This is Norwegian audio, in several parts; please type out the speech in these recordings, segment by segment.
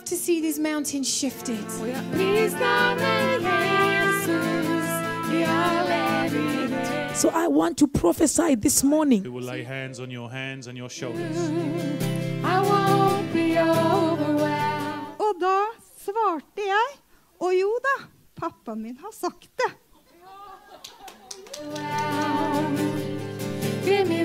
love to see these mountains shifted. Oh, so I want to prophesy this morning. We will lay hands on your hands and your shoulders. I won't be overwhelmed. Og da svarte jeg, og jo da, pappaen min har sagt det. Give me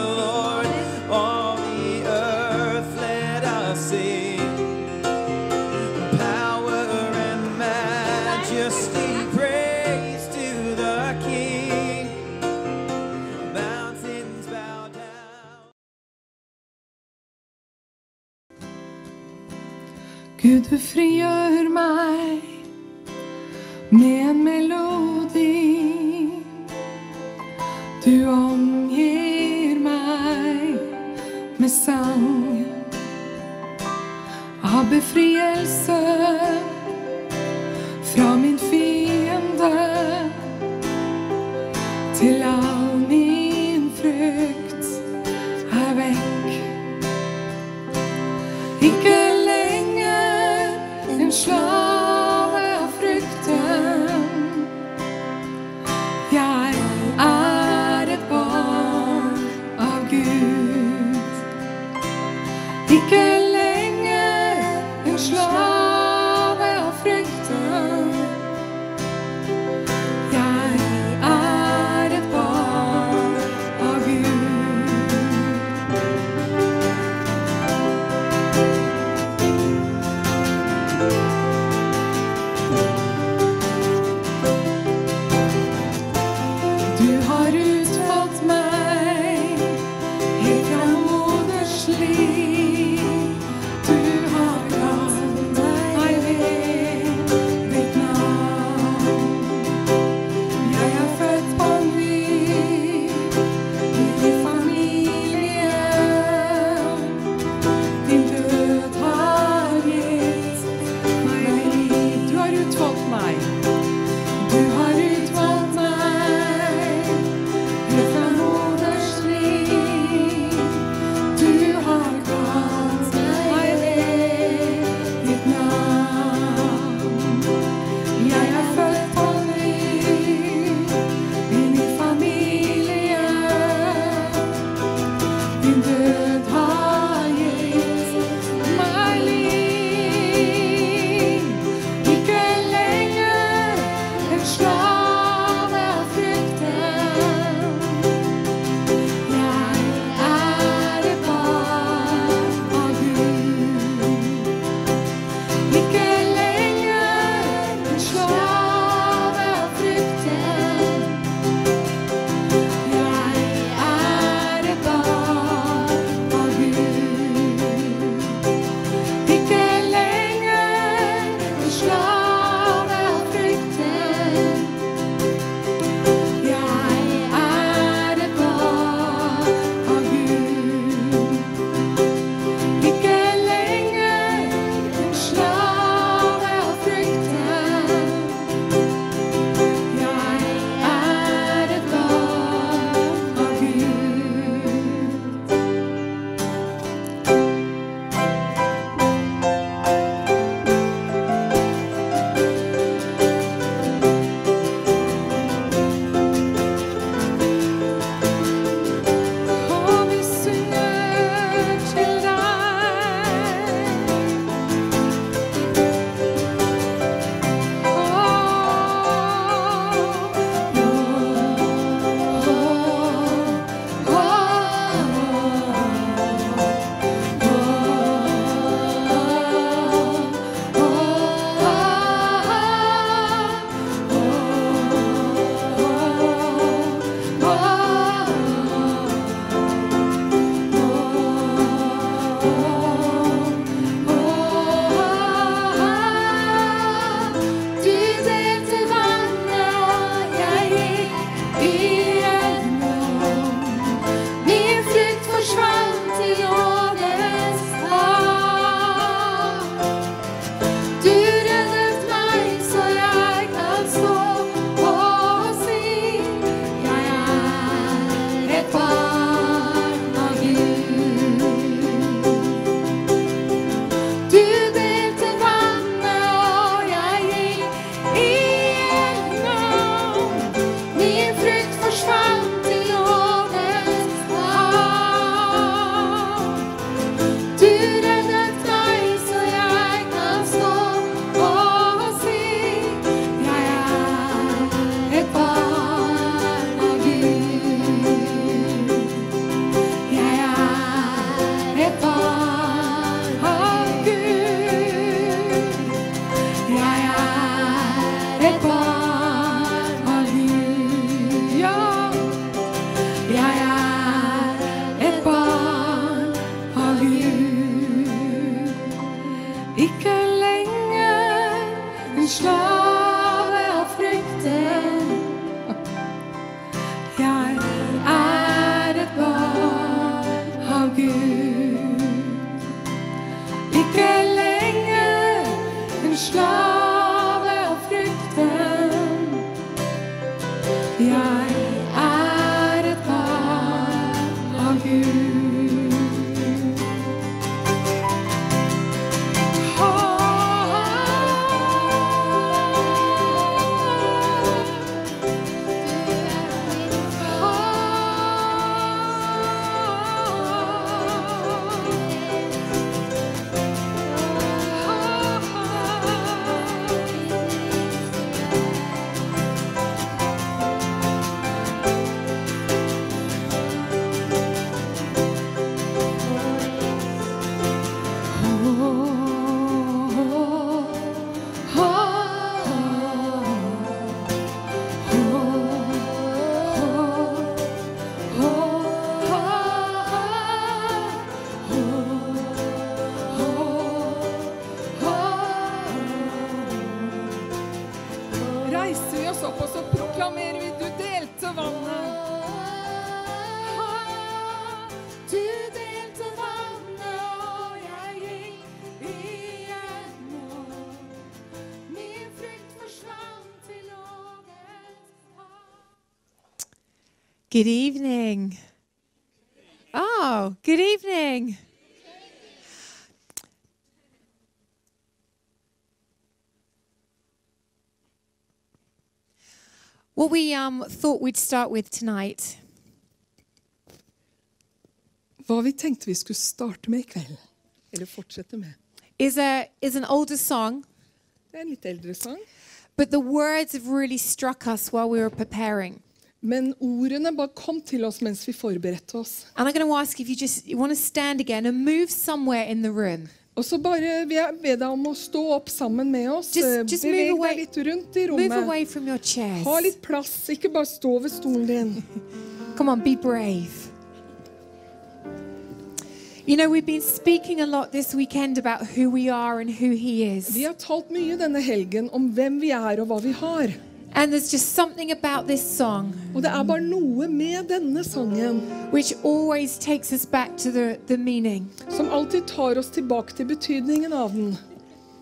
Good evening. Oh, good evening. What we um, thought we'd start with tonight Hva vi tenkte vi skulle starte med i kveld, eller fortsette med. is, a, is an older song, Det er en litt eldre sang, but the words have really struck us while we were preparing. Men ordene bare kom til oss mens vi forberedte oss. And I'm going to ask if you just you want to stand again and move somewhere in the room. Og så bare vil jeg be deg om å stå opp sammen med oss. Just- Eh, just Beveg deg litt rundt i rommet. Ha litt plass, ikke bare stå ved stolen din. Come on, be brave. You know, we've been speaking a lot this weekend about who we are and who He is. Vi har talt mye denne helgen om hvem vi er og hva vi har. And there's just something about this song Og det er bare noe med denne sangen which always takes us back to the, the meaning. som alltid tar oss tilbake til betydningen av den.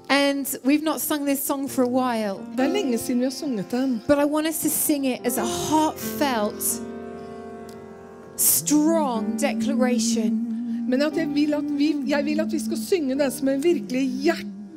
And we've not sung this song for a while, Det er lenge siden vi har sunget den. but I want us to sing it as a heartfelt, strong declaration Men at jeg, vil at vi, jeg vil at vi skal synge den som en virkelig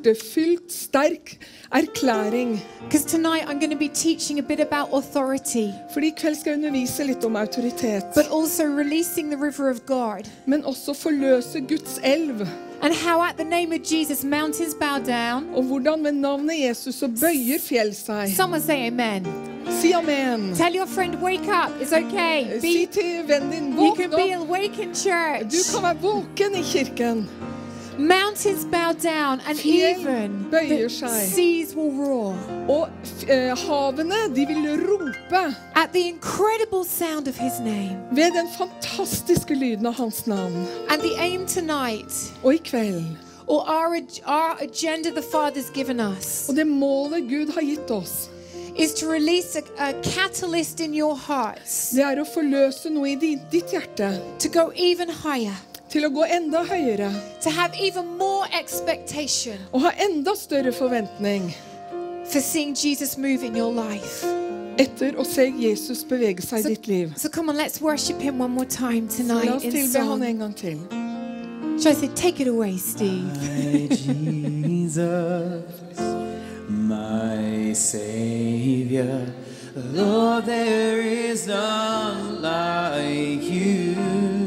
hjertefylt, sterk erklæring. Because tonight I'm going to be teaching a bit about authority, Fordi i kveld skal jeg undervise litt om autoritet. but also the river of God. Men også forløse Guds elv. And how at the name of Jesus mountains bow down. Og hvordan ved navnet Jesus så bøyer fjell seg. Someone say amen. Si amen. Tell your friend, wake up. It's okay. Si til vennen din, you can be awake in Du kan være våken i kirken. Mountains bow down, and even the seas will roar. Og eh, havene, de vil rope. At the incredible sound of His name. ved den fantastiske lyden av hans navn. And the aim tonight, Og i kveld, or our, our agenda the Father's given us, og det målet Gud har gitt oss, is to release a, a catalyst in your hearts. Det er å forløse noe i di- ditt hjerte. to go even higher, Til å gå enda høyere. to have even more expectation Og ha enda større forventning for seeing Jesus move in your life. etter å se Jesus bevege seg i Så- ditt liv. So come on, let's worship Him one more time Så la tonight oss in tilbe han song. en gang til. Shall I say, take it away, Steve? My Jesus, my Savior, Lord, there is none like you.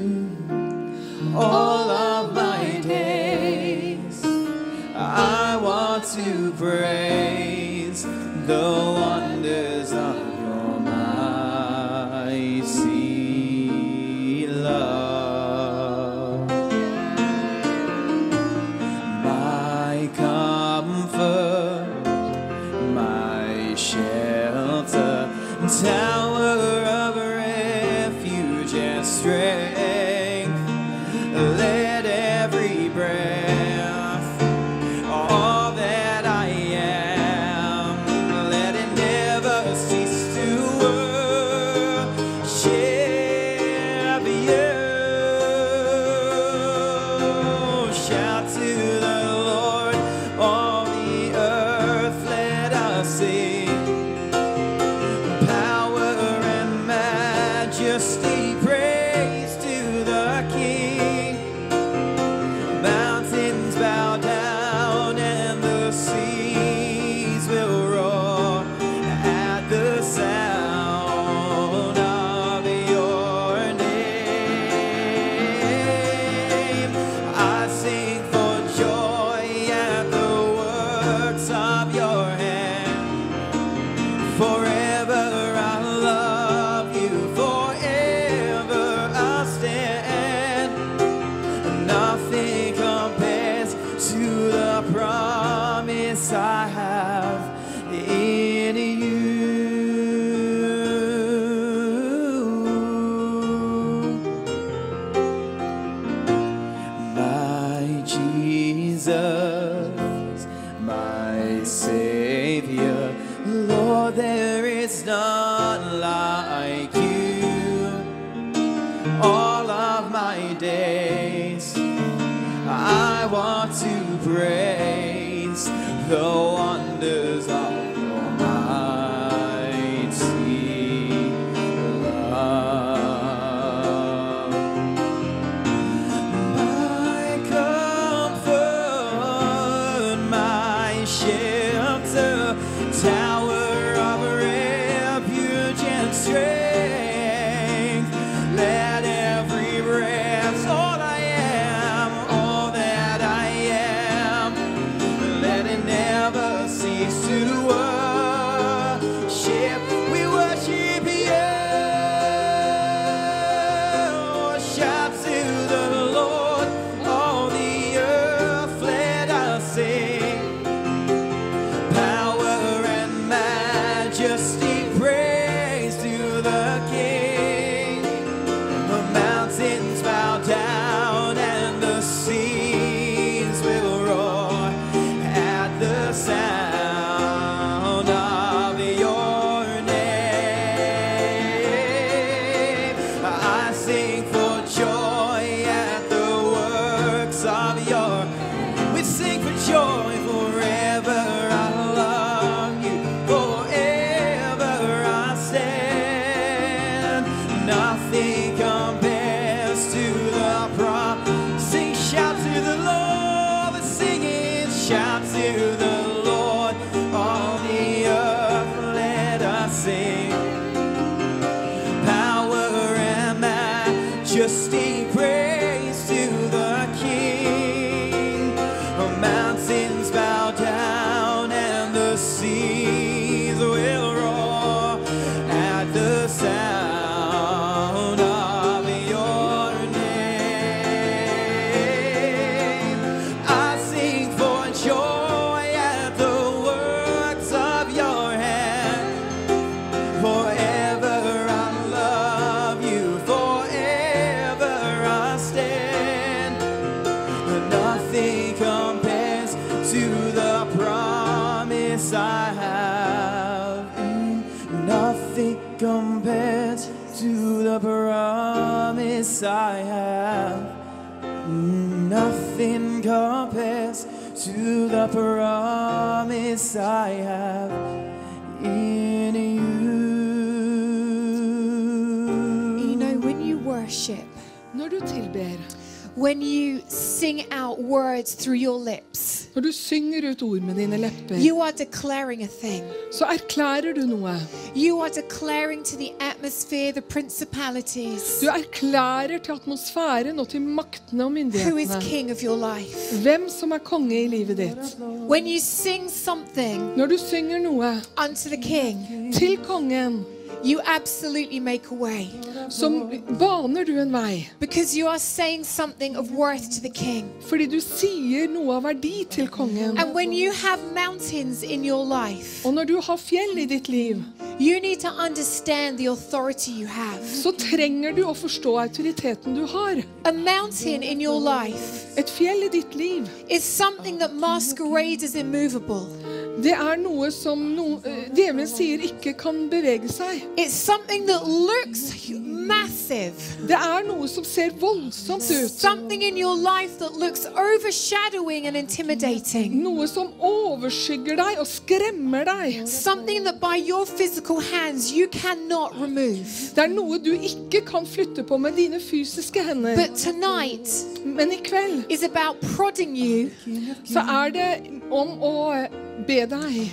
All of my days, I want to praise the wonders when you sing out words through your lips, når du synger ut ord med dine lepper, you are declaring a thing. så erklærer du noe. You are declaring to the atmosphere, the principalities, Du erklærer til atmosfæren og til maktene og who is myndighetene king of your life. hvem som er konge i livet ditt. When you sing something Når du synger noe unto the king, til kongen, you absolutely make a way så baner du en vei. because you are saying something of worth to the king. Fordi du sier noe av verdi til kongen. And when you have mountains in your life, Og når du har fjell i ditt liv, you need to understand the authority you have. så trenger du å forstå autoriteten du har. A mountain in your life Et fjell i ditt liv, is something that masquerades as immovable. Det er noe som no, eh, djevelen sier ikke kan bevege seg. That looks. Det er noe som ser voldsomt ut. Something in your life that looks overshadowing and intimidating. Noe som overskygger deg og skremmer deg. That by your hands you. Det er noe du ikke kan flytte på med dine fysiske hender. But tonight Men i kveld is about you så er det om å be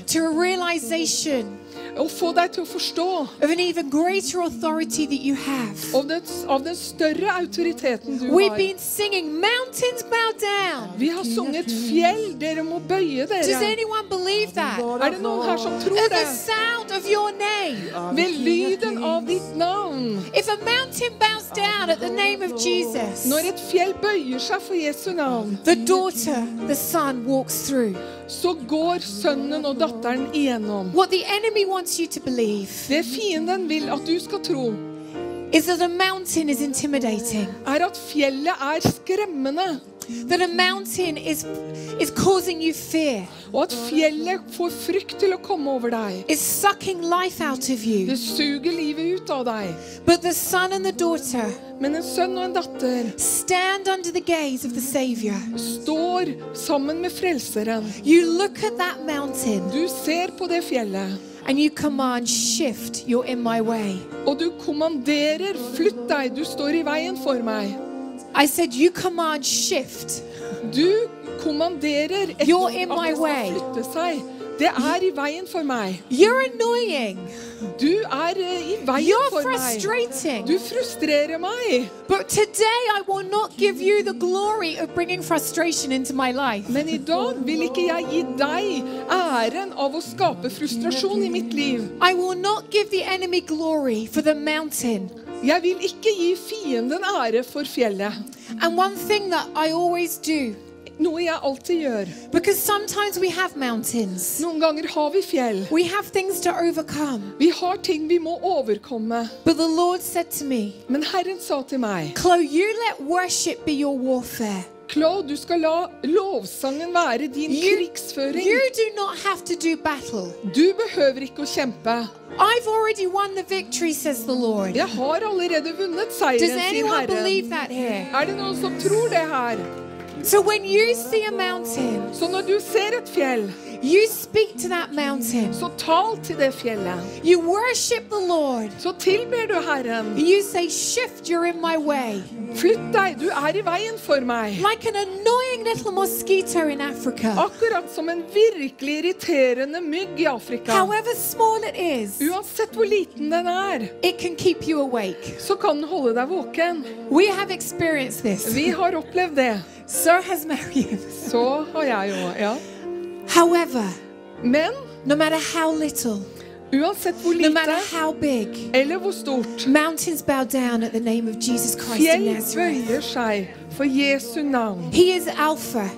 to a realization og få deg til å forstå of an even greater authority that you have. av den, av den større autoriteten du We've har. been singing Mountains Bow Down. Vi har sunget 'Fjell, dere må bøye Does anyone believe that? Er det noen her som tror the sound of your name. Ved lyden av ditt navn. If a mountain bows down at the name of Jesus, Når et fjell bøyer seg for Jesu navn, the daughter, the son walks through. så går sønnen og datteren igjennom. What the enemy wants you to believe Det fienden vil at du skal tro, is that a mountain is intimidating, er at fjellet er skremmende. that a mountain is, is causing you fear, Og at fjellet får frykt til å komme over deg. is sucking life out of you. Det suger livet ut av deg. But the son and the daughter Men en sønn og en datter stand under the gaze of the Savior. står sammen med Frelseren. You look at that mountain Du ser på det fjellet, and you command, Shift, you're in my way. og du kommanderer 'flytt deg, du står i veien for meg'. I said, You command, shift. Du kommanderer et, You're in my way. flytte seg. Det er i veien for meg. You're annoying. Du er eh, i veien You're for meg. frustrating. Du frustrerer meg. But today I will not give you the glory of bringing frustration into my life. Men i dag vil ikke jeg gi deg æren av å skape frustrasjon i mitt liv. I will not give the enemy glory for the mountain. Jeg vil ikke gi fienden ære for fjellet. And one thing that I always do, Noe jeg alltid gjør. because sometimes we have mountains, Noen ganger har vi fjell. we have things to overcome. Vi har ting vi må overkomme. But the Lord said to me, Men Herren sa til meg, Chloe, you let worship be your warfare. Claude, du skal la lovsangen være din You, krigsføring. you do not have to do battle. Du behøver ikke å kjempe. I've already won the victory, says the Lord. Jeg har allerede vunnet Does seieren, sier anyone believe Herren. that here? Er det noen som tror det her? So when you see a mountain, Så når du ser et fjell, you speak to that mountain. så tal til det fjellet. You worship the Lord. Så tilber du Herren. You say, Shift, you're in my way. Flytt deg, du er i veien for meg. Like an annoying little mosquito in Africa. Akkurat som en virkelig irriterende mygg i Afrika. However small it is, Uansett hvor liten den er, it can keep you awake. så kan den holde deg våken. We have experienced this. Vi har opplevd det. So has Mariam. Så har jeg jo, ja. However, Men no matter how little, uansett hvor no matter lite how big, eller hvor stort, mountains bow down at the name of Jesus Christ fjell Nazareth. bøyer seg for Jesu navn. He is Alpha.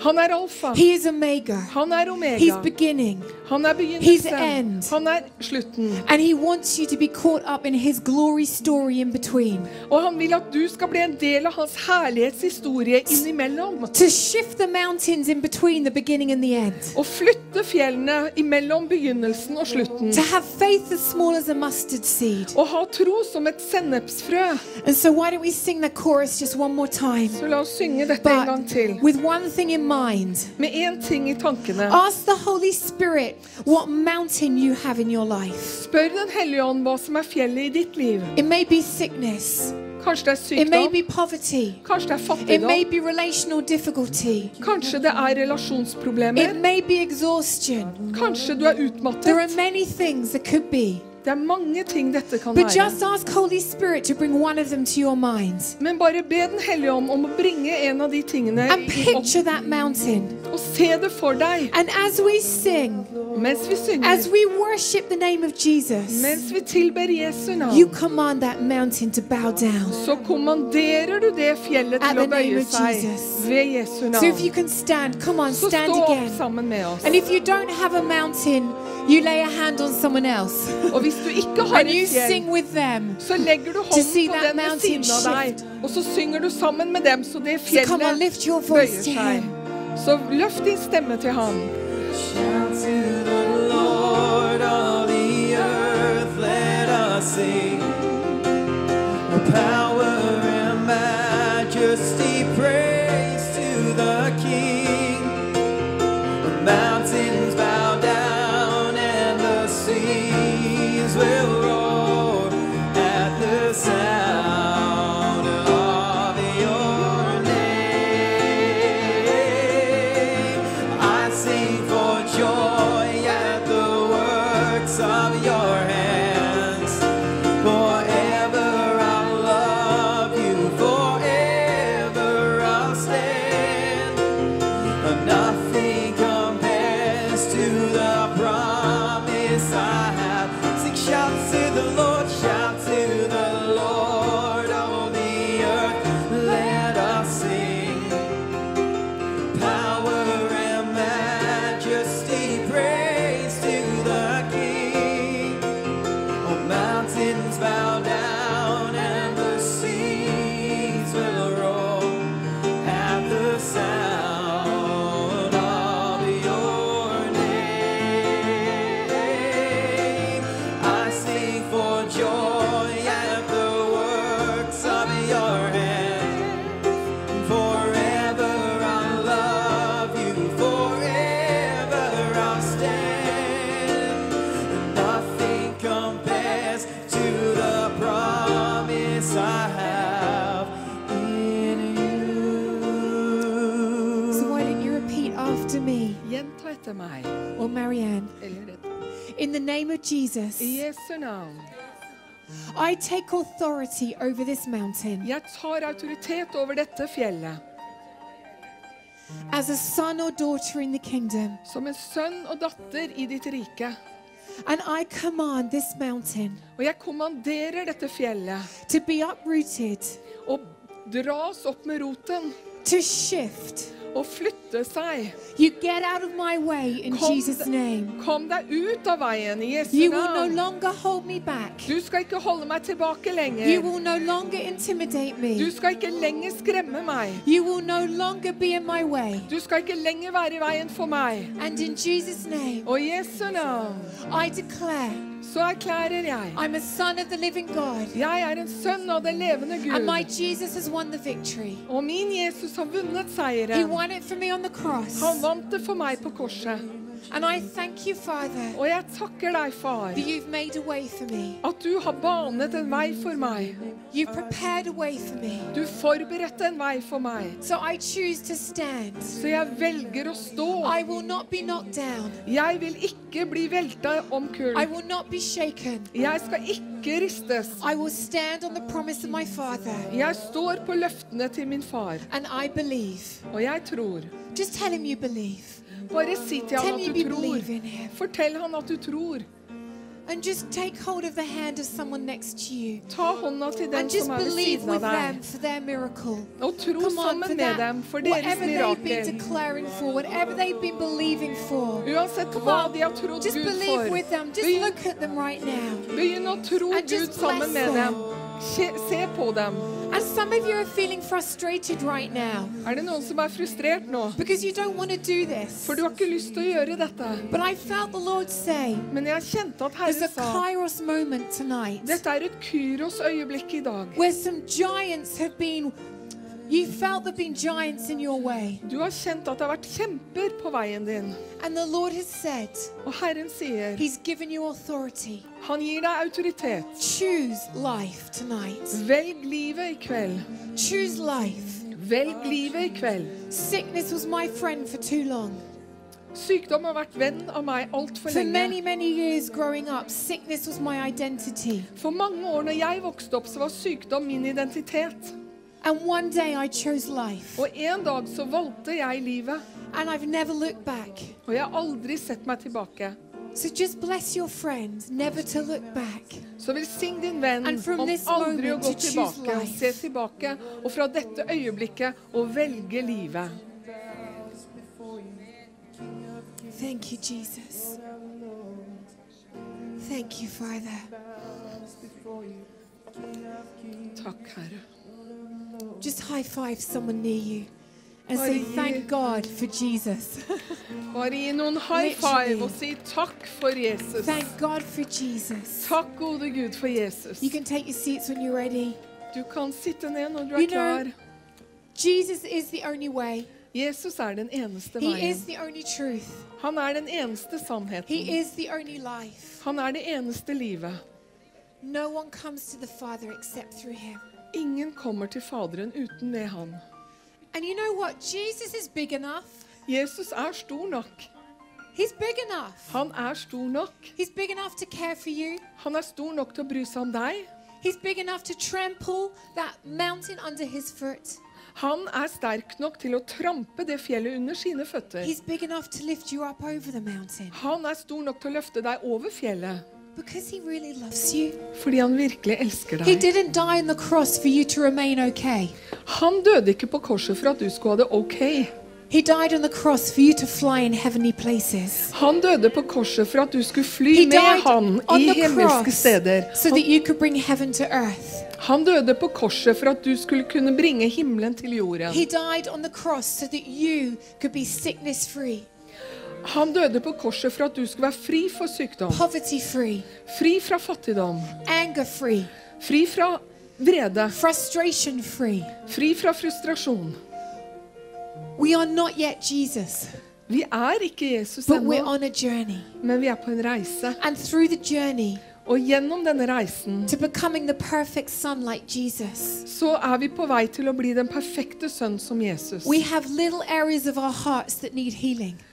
Han er alfa. He is Omega. Han er He's omega. beginning. Han er his end. Han er slutten. And he wants you to be caught up in his glory story in between. Og han vil at du skal bli en del av hans herlighetshistorie innimellom. To shift the mountains in between the beginning and the end. Flytte fjellene imellom begynnelsen og slutten. To have faith as small as a mustard seed. Ha tro som et sennepsfrø. And so why don't we sing the chorus just one more time? Så la oss synge dette en gang til. With one thing in mind. Med en ting i tankene. Ask the Holy Spirit what mountain you have in your life. Spør Den hellige ånd hva som er fjellet i ditt liv. It may be sickness. Kanskje det er It may be poverty. Kanskje det er It may be relational difficulty. Kanskje det er It may be exhaustion. Kanskje du er There are many things that could be. Det er mange ting dette kan But just ask Holy Spirit to bring one of them to your mind. Men bare be Den hellige ånd om å bringe en av de tingene And picture that mountain. og se det for deg And as we sing, mens vi as we worship the name of Jesus, Mens vi tilber Jesu you navn, command that mountain to bow down. så kommanderer du det fjellet til å bøye seg Jesus. ved Jesu So if you navn. can stand, come on, stand again. And if you don't have a mountain, you lay a hand on someone else. Og hvis du ikke har And you et fjell, sing with them. så legger du to see hånden på that den ved mountain siden av deg, og så synger du sammen med dem, så det So come on, fjellet lift your bøyer voice to seg. him. Så løft din stemme til ham. Shout to the Lord of the earth, let us sing. Meg. Marianne. In the name of Jesus, I Jesu navn. I take authority over this mountain. Jeg tar autoritet over dette fjellet. As a son or daughter in the kingdom, Som en sønn og datter i ditt rike. and I command this mountain Og jeg kommanderer dette fjellet to be uprooted, dras opp med roten to shift. Og flytte seg. You get out of my way in Kom, Jesus' name. kom deg ut av veien i Jesu You will no navn. longer hold me back. Du skal ikke holde meg tilbake You lenger. will no longer intimidate me. Du skal ikke lenger skremme meg. You will no longer be in my way. Du skal ikke lenger være i veien for meg. And in Jesus' name, Og i Jesu navn I declare så erklærer jeg I'm a son of the living God. jeg er en sønn av den levende And my Gud. Jesus has won the victory. Og min Jesus har vunnet He seieren. won it for me on the cross. Han vant det for meg på korset. And I thank you, Father, Og jeg takker deg, far, that you've made a way for me. at du har banet en vei for meg. You prepared a way for me. Du forberedte en vei for meg. So I choose to stand. Så jeg velger å stå. I will not be knocked down. Jeg vil ikke bli velta omkull. I will not be shaken. Jeg skal ikke ristes. I will stand on the promise of my Father. Jeg står på løftene til min far, And I believe. og jeg tror. Just tell him you believe. Bare si til him at you du tror. believe in him. Fortell han at du tror. And just take hold of the hand of someone next to you. Ta hånda til den And just som er believe with them for their miracle. og tro Come on, for med dem for deres Whatever they've been mirakel. declaring for, whatever they've been believing for. Uansett Come hva on, de har trodd just Gud believe for. with them. Just Begynn, look at them right now. begynn å tro And just Gud sammen med them. Se, på dem. And some of you are feeling frustrated right now Er det noen som er frustrert nå? because you don't want to do this. For du har ikke lyst til å gjøre dette. But I felt the Lord say, Men jeg kjente at there's a Herren sa kairos moment tonight dette er et Kyros-øyeblikk i dag. where some giants have been, Du har kjent at det har vært kjemper på veien din. And the Lord has said, Og Herren sier He's given you authority. han gir deg autoritet. Choose life tonight. Velg livet i kveld. Choose life. Velg livet i kveld. Sickness was my friend for too long. Sykdom har vært venn av meg altfor For many, lenge. many years up, was my. For mange år når jeg vokste opp, så var sykdom min identitet. And one day I chose life. Og en dag så valgte jeg livet. And I've never looked back. Og jeg har aldri sett meg tilbake. So just bless your friend, never to look back. Så velsign din venn And from om aldri å gå tilbake. life. Se tilbake, og fra dette øyeblikket å velge livet. Thank you, Jesus. Thank you, Father. Takk, Herre. Just high five someone near you and say, Thank God for Jesus. Bare gi noen high five og si takk for Jesus. Thank God for Jesus. Takk, gode Gud, for Jesus. You can take your seats when you're ready. Du kan sitte ned når du You er know, klar. Jesus is the only way. Jesus er den eneste He veien. is the only truth. Han er den eneste sannheten. He is the only life. Han er det eneste livet. No one comes to the Father except through him. Ingen kommer til Faderen uten ved han. And you know what? Jesus is big enough. Jesus er stor nok. He's big enough. Han er stor nok. He's big enough to care for you. Han er stor nok til å bry seg om deg. He's big enough to trample that mountain under his foot. Han er sterk nok til å trampe det fjellet under sine føtter. He's big enough to lift you up over the mountain Han er stor nok til å løfte deg over fjellet because he really loves you. fordi han virkelig elsker He deg. didn't die on the cross for you to remain okay. Han døde ikke på korset for at du skulle ha det ok. He died on the cross for you to fly in heavenly places. Han døde på korset for at du skulle fly He med han i himmelske steder. so that you could bring heaven to earth. Han døde på korset for at du skulle kunne bringe himmelen til jorden. He died on the cross so that you could be sickness free, Han døde på korset for at du skulle være fri for sykdom, poverty free, fri fra fattigdom, anger free, fri fra vrede, frustration free. fri fra frustrasjon. We are not yet Jesus, Vi er ikke Jesus ennå, on a journey. men vi er på en reise. And through the journey, Og gjennom denne reisen to becoming the perfect son like Jesus. så er vi på vei til å bli den perfekte sønn som Jesus.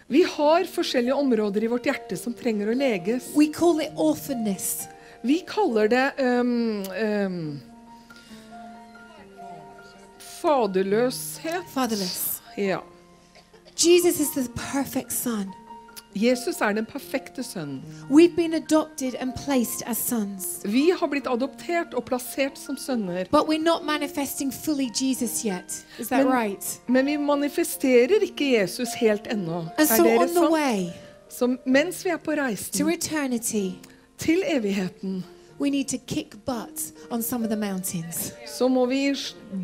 Vi har forskjellige områder i vårt hjerte som trenger å leges. We call it orphanness. Vi kaller det um, um, faderløshet. Fatherless. Ja. Jesus is the perfect son. Jesus er den perfekte sønnen. We've been adopted and placed as sons. Vi har blitt adoptert og plassert som sønner. But we're not manifesting fully Jesus yet. Is that Men- right? Men vi manifesterer ikke Jesus helt ennå. And Er so dere sant? way Så mens vi er på reisen eternity, til evigheten, we need to kick butt on some of the mountains. så må vi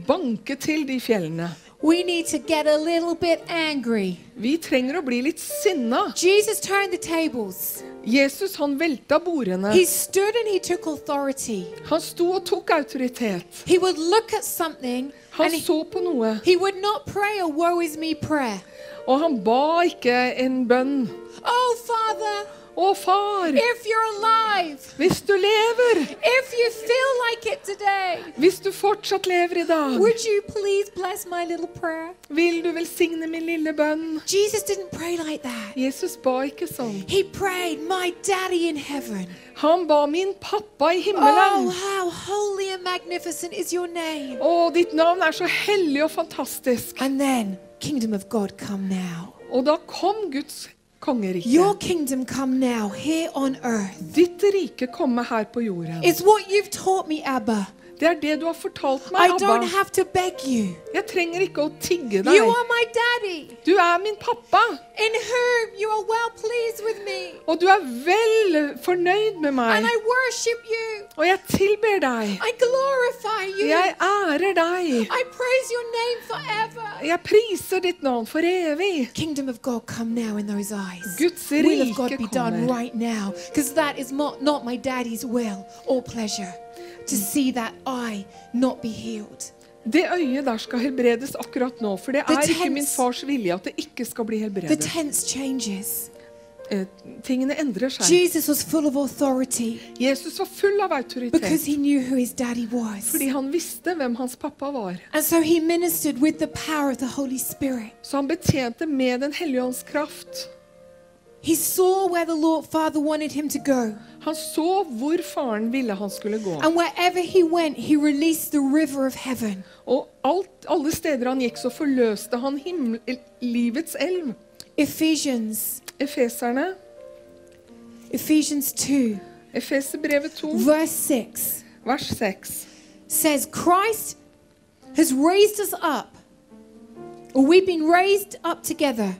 banke til de fjellene. We need to get a little bit angry. Vi trenger å bli litt sinna. Jesus turned the tables. Jesus han velta bordene. He stood and he took authority. Han sto og tok autoritet. He would look at something Han and he, så på noe, he would not pray a woe is me prayer. og han ba ikke en bønn. Oh, Father, Å, far, if you're alive, hvis du lever, if you feel like it today, hvis du fortsatt lever i dag, would you please bless my little prayer? vil du velsigne min lille bønn? Jesus didn't pray like that. Jesus ba ikke sånn. He prayed, My daddy in heaven. Han ba min pappa i Oh, himmelen. how holy and magnificent is your name. Å, ditt navn er så hellig og fantastisk. And then, kingdom of God, come now. Og da kom Guds kongerike. Your kingdom come now, here on earth. Ditt rike komme her på jorden. It's what you've taught me, Abba. Det er det du har fortalt I meg, don't Abba. have to beg you. Jeg trenger ikke å tigge You deg. are my daddy, Du er min pappa, in whom you are well pleased with me. og du er vel fornøyd med meg. And I worship you. Og jeg tilber deg. I glorify you. Jeg ærer deg. I praise your name forever. Jeg priser ditt navn for evig. Kingdom of God come now in those eyes. Guds will of God rike be done kommer. right now. Because that is not, not my daddy's will or pleasure. To see that eye not be healed. Det øyet der skal helbredes akkurat nå, for det er ikke min fars vilje at det ikke skal bli The helbredet. tense changes. Eh, Tingene endrer seg. Jesus was full of authority Jesus var full av because autoritet he knew who his daddy was. fordi han visste hvem hans pappa var. And so he ministered with the power of the Holy Spirit. Så han betjente med Den hellige ånds kraft. He saw where the Lord Father wanted him to go. Han så hvor faren ville han skulle gå. And wherever he went, he released the river of heaven. Og alt, alle steder han gikk, så forløste han himmel, livets elv. Ephesians, Efeserne, Ephesians 2, Efeserbrevet 2, verse 6 vers 6. says, Christ has raised us up, or we've been raised up together,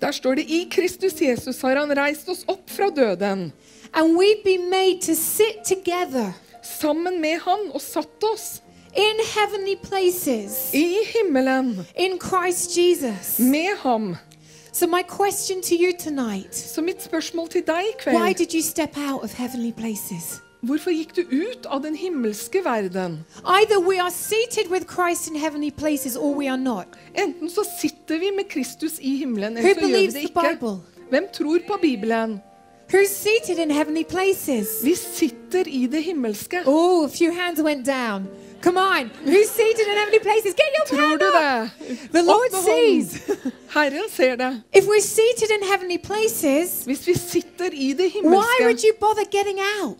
Der står det i Kristus Jesus har han reist oss opp fra døden, and we've been made to sit together sammen med han og satt oss in heavenly places i himmelen in Christ Jesus. med ham. So, my question to you tonight Så mitt spørsmål til deg i why did you step out of heavenly places? Hvorfor gikk du ut av den himmelske verden? Places. Enten så sitter vi med Kristus i himmelen, eller så gjør vi det ikke. Hvem tror på Bibelen? Who's seated in heavenly places? Vi sitter i det himmelske. Oh, a few hands went down. Come on. Who's seated in heavenly places? Get your Tror hand du up. det? The Lord sees. Herren ser det. If we're seated in heavenly places, Hvis vi sitter i det why would himmelske, you bother getting out?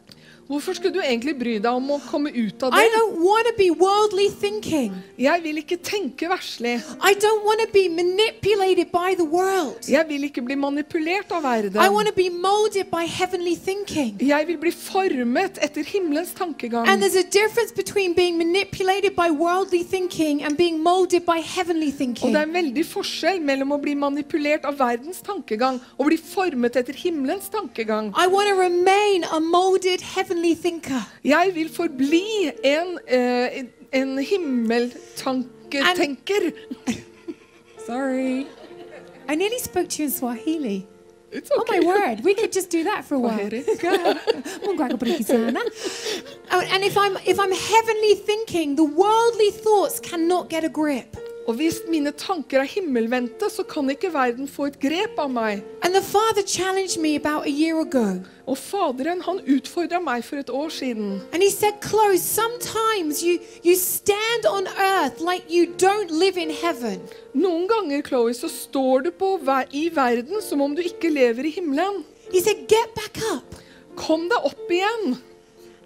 Hvorfor skulle du egentlig bry deg om å komme ut av I det? don't want to be worldly thinking. Jeg vil ikke tenke verslig. I don't want to be manipulated by the world. Jeg vil ikke bli manipulert av I want verden. to be molded by heavenly thinking. Jeg vil bli formet etter himmelens tankegang. And there's a difference between being manipulated by worldly thinking and being molded by heavenly Og det er en veldig forskjell mellom å bli manipulert av verdens tankegang og bli formet etter himmelens tankegang. I want to remain a molded heavenly thinker. Jeg vil forbli en, eh, en himmeltanketenker. Sorry. I nearly spoke to you in Swahili. It's Oh my word, we could just do that for a while. Kwaheri. Mungu akubariki sana. Oh, and if I'm if I'm heavenly thinking, the worldly thoughts cannot get a grip. Og hvis mine tanker er himmelvendte, så kan ikke verden få et grep av meg. And the Father challenged me about a year ago. Og Faderen han utfordra meg for et år siden. Said, you, you stand on earth like you don't live in heaven. Noen ganger Chloe, så står du på, i verden som om du ikke lever i himmelen. He said, Get back up. Kom deg opp igjen.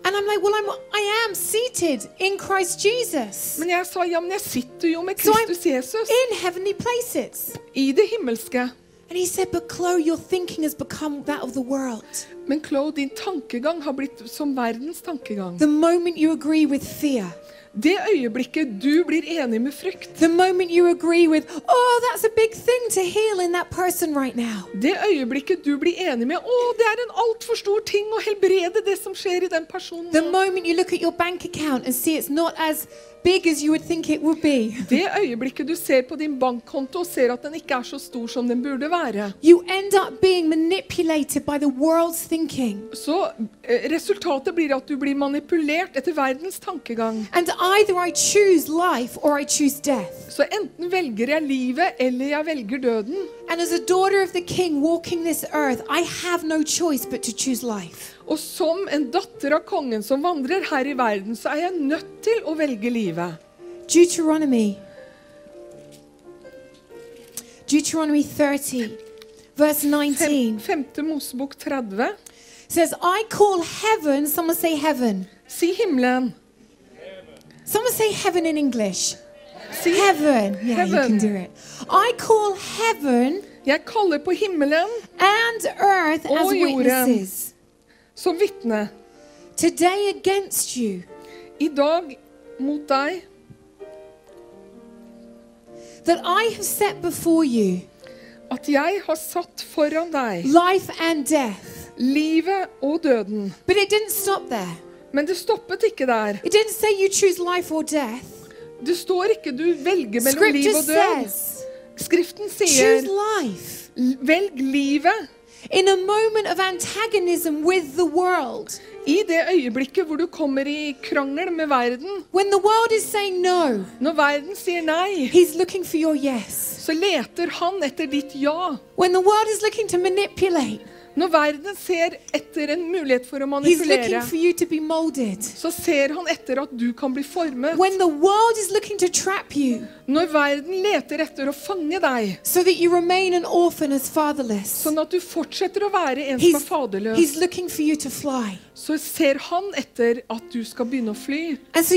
And I'm like, Well, I'm, I am seated in Christ Jesus Men jeg sa ja, men jeg sitter jo med Kristus Jesus in heavenly places. i det himmelske. And he said, But Chloe, your thinking has become that of the world. Men Chloe, din tankegang har blitt som verdens tankegang. The moment you agree with fear, Det øyeblikket du blir enig med frykt, the moment you agree with, Oh, that's a big thing to heal in that person right now. det øyeblikket du blir enig med å, det er en altfor stor ting å helbrede det som skjer i den personen. The moment you look at your bank account and see it's not as big as you would think it would be, Det øyeblikket du ser på din bankkonto og ser at den ikke er så stor som den burde være, you end up being manipulated by the world's thinking. så eh, resultatet blir at du blir manipulert etter verdens tankegang. And either I choose life or I choose death. Så enten velger jeg livet, eller jeg velger døden. And as a daughter of the king walking this earth, I have no choice but to choose life. Og som en datter av kongen som vandrer her i verden, så er jeg nødt til å velge livet. Deuteronomy. Deuteronomy 30, verse 19 Fem, femte Mosebok 30. says, I call heaven, someone say heaven. Si himmelen. Someone say heaven in English. Si Heaven. Yeah, you can do it. I call heaven Jeg kaller på himmelen and earth as witnesses som vitne. today against you I dag mot deg that I have set before you at jeg har satt foran deg life and death. livet og døden. But it didn't stop there. Men det stoppet ikke der. It didn't say you choose life or death. Det står ikke du velger mellom liv og død. says Skriften choose sier life. velg livet. In a moment of antagonism with the world, I det øyeblikket hvor du kommer i krangel med verden, when the world is saying no, når verden sier nei, he's looking for your yes. så leter han etter ditt ja. When the world is looking to manipulate, Når verden ser etter en mulighet for å manipulere, så ser han etter at du kan bli formet. You Når verden leter etter å fange deg, so sånn at du fortsetter å være en som er faderløs, he's så ser han etter at du skal begynne å fly. So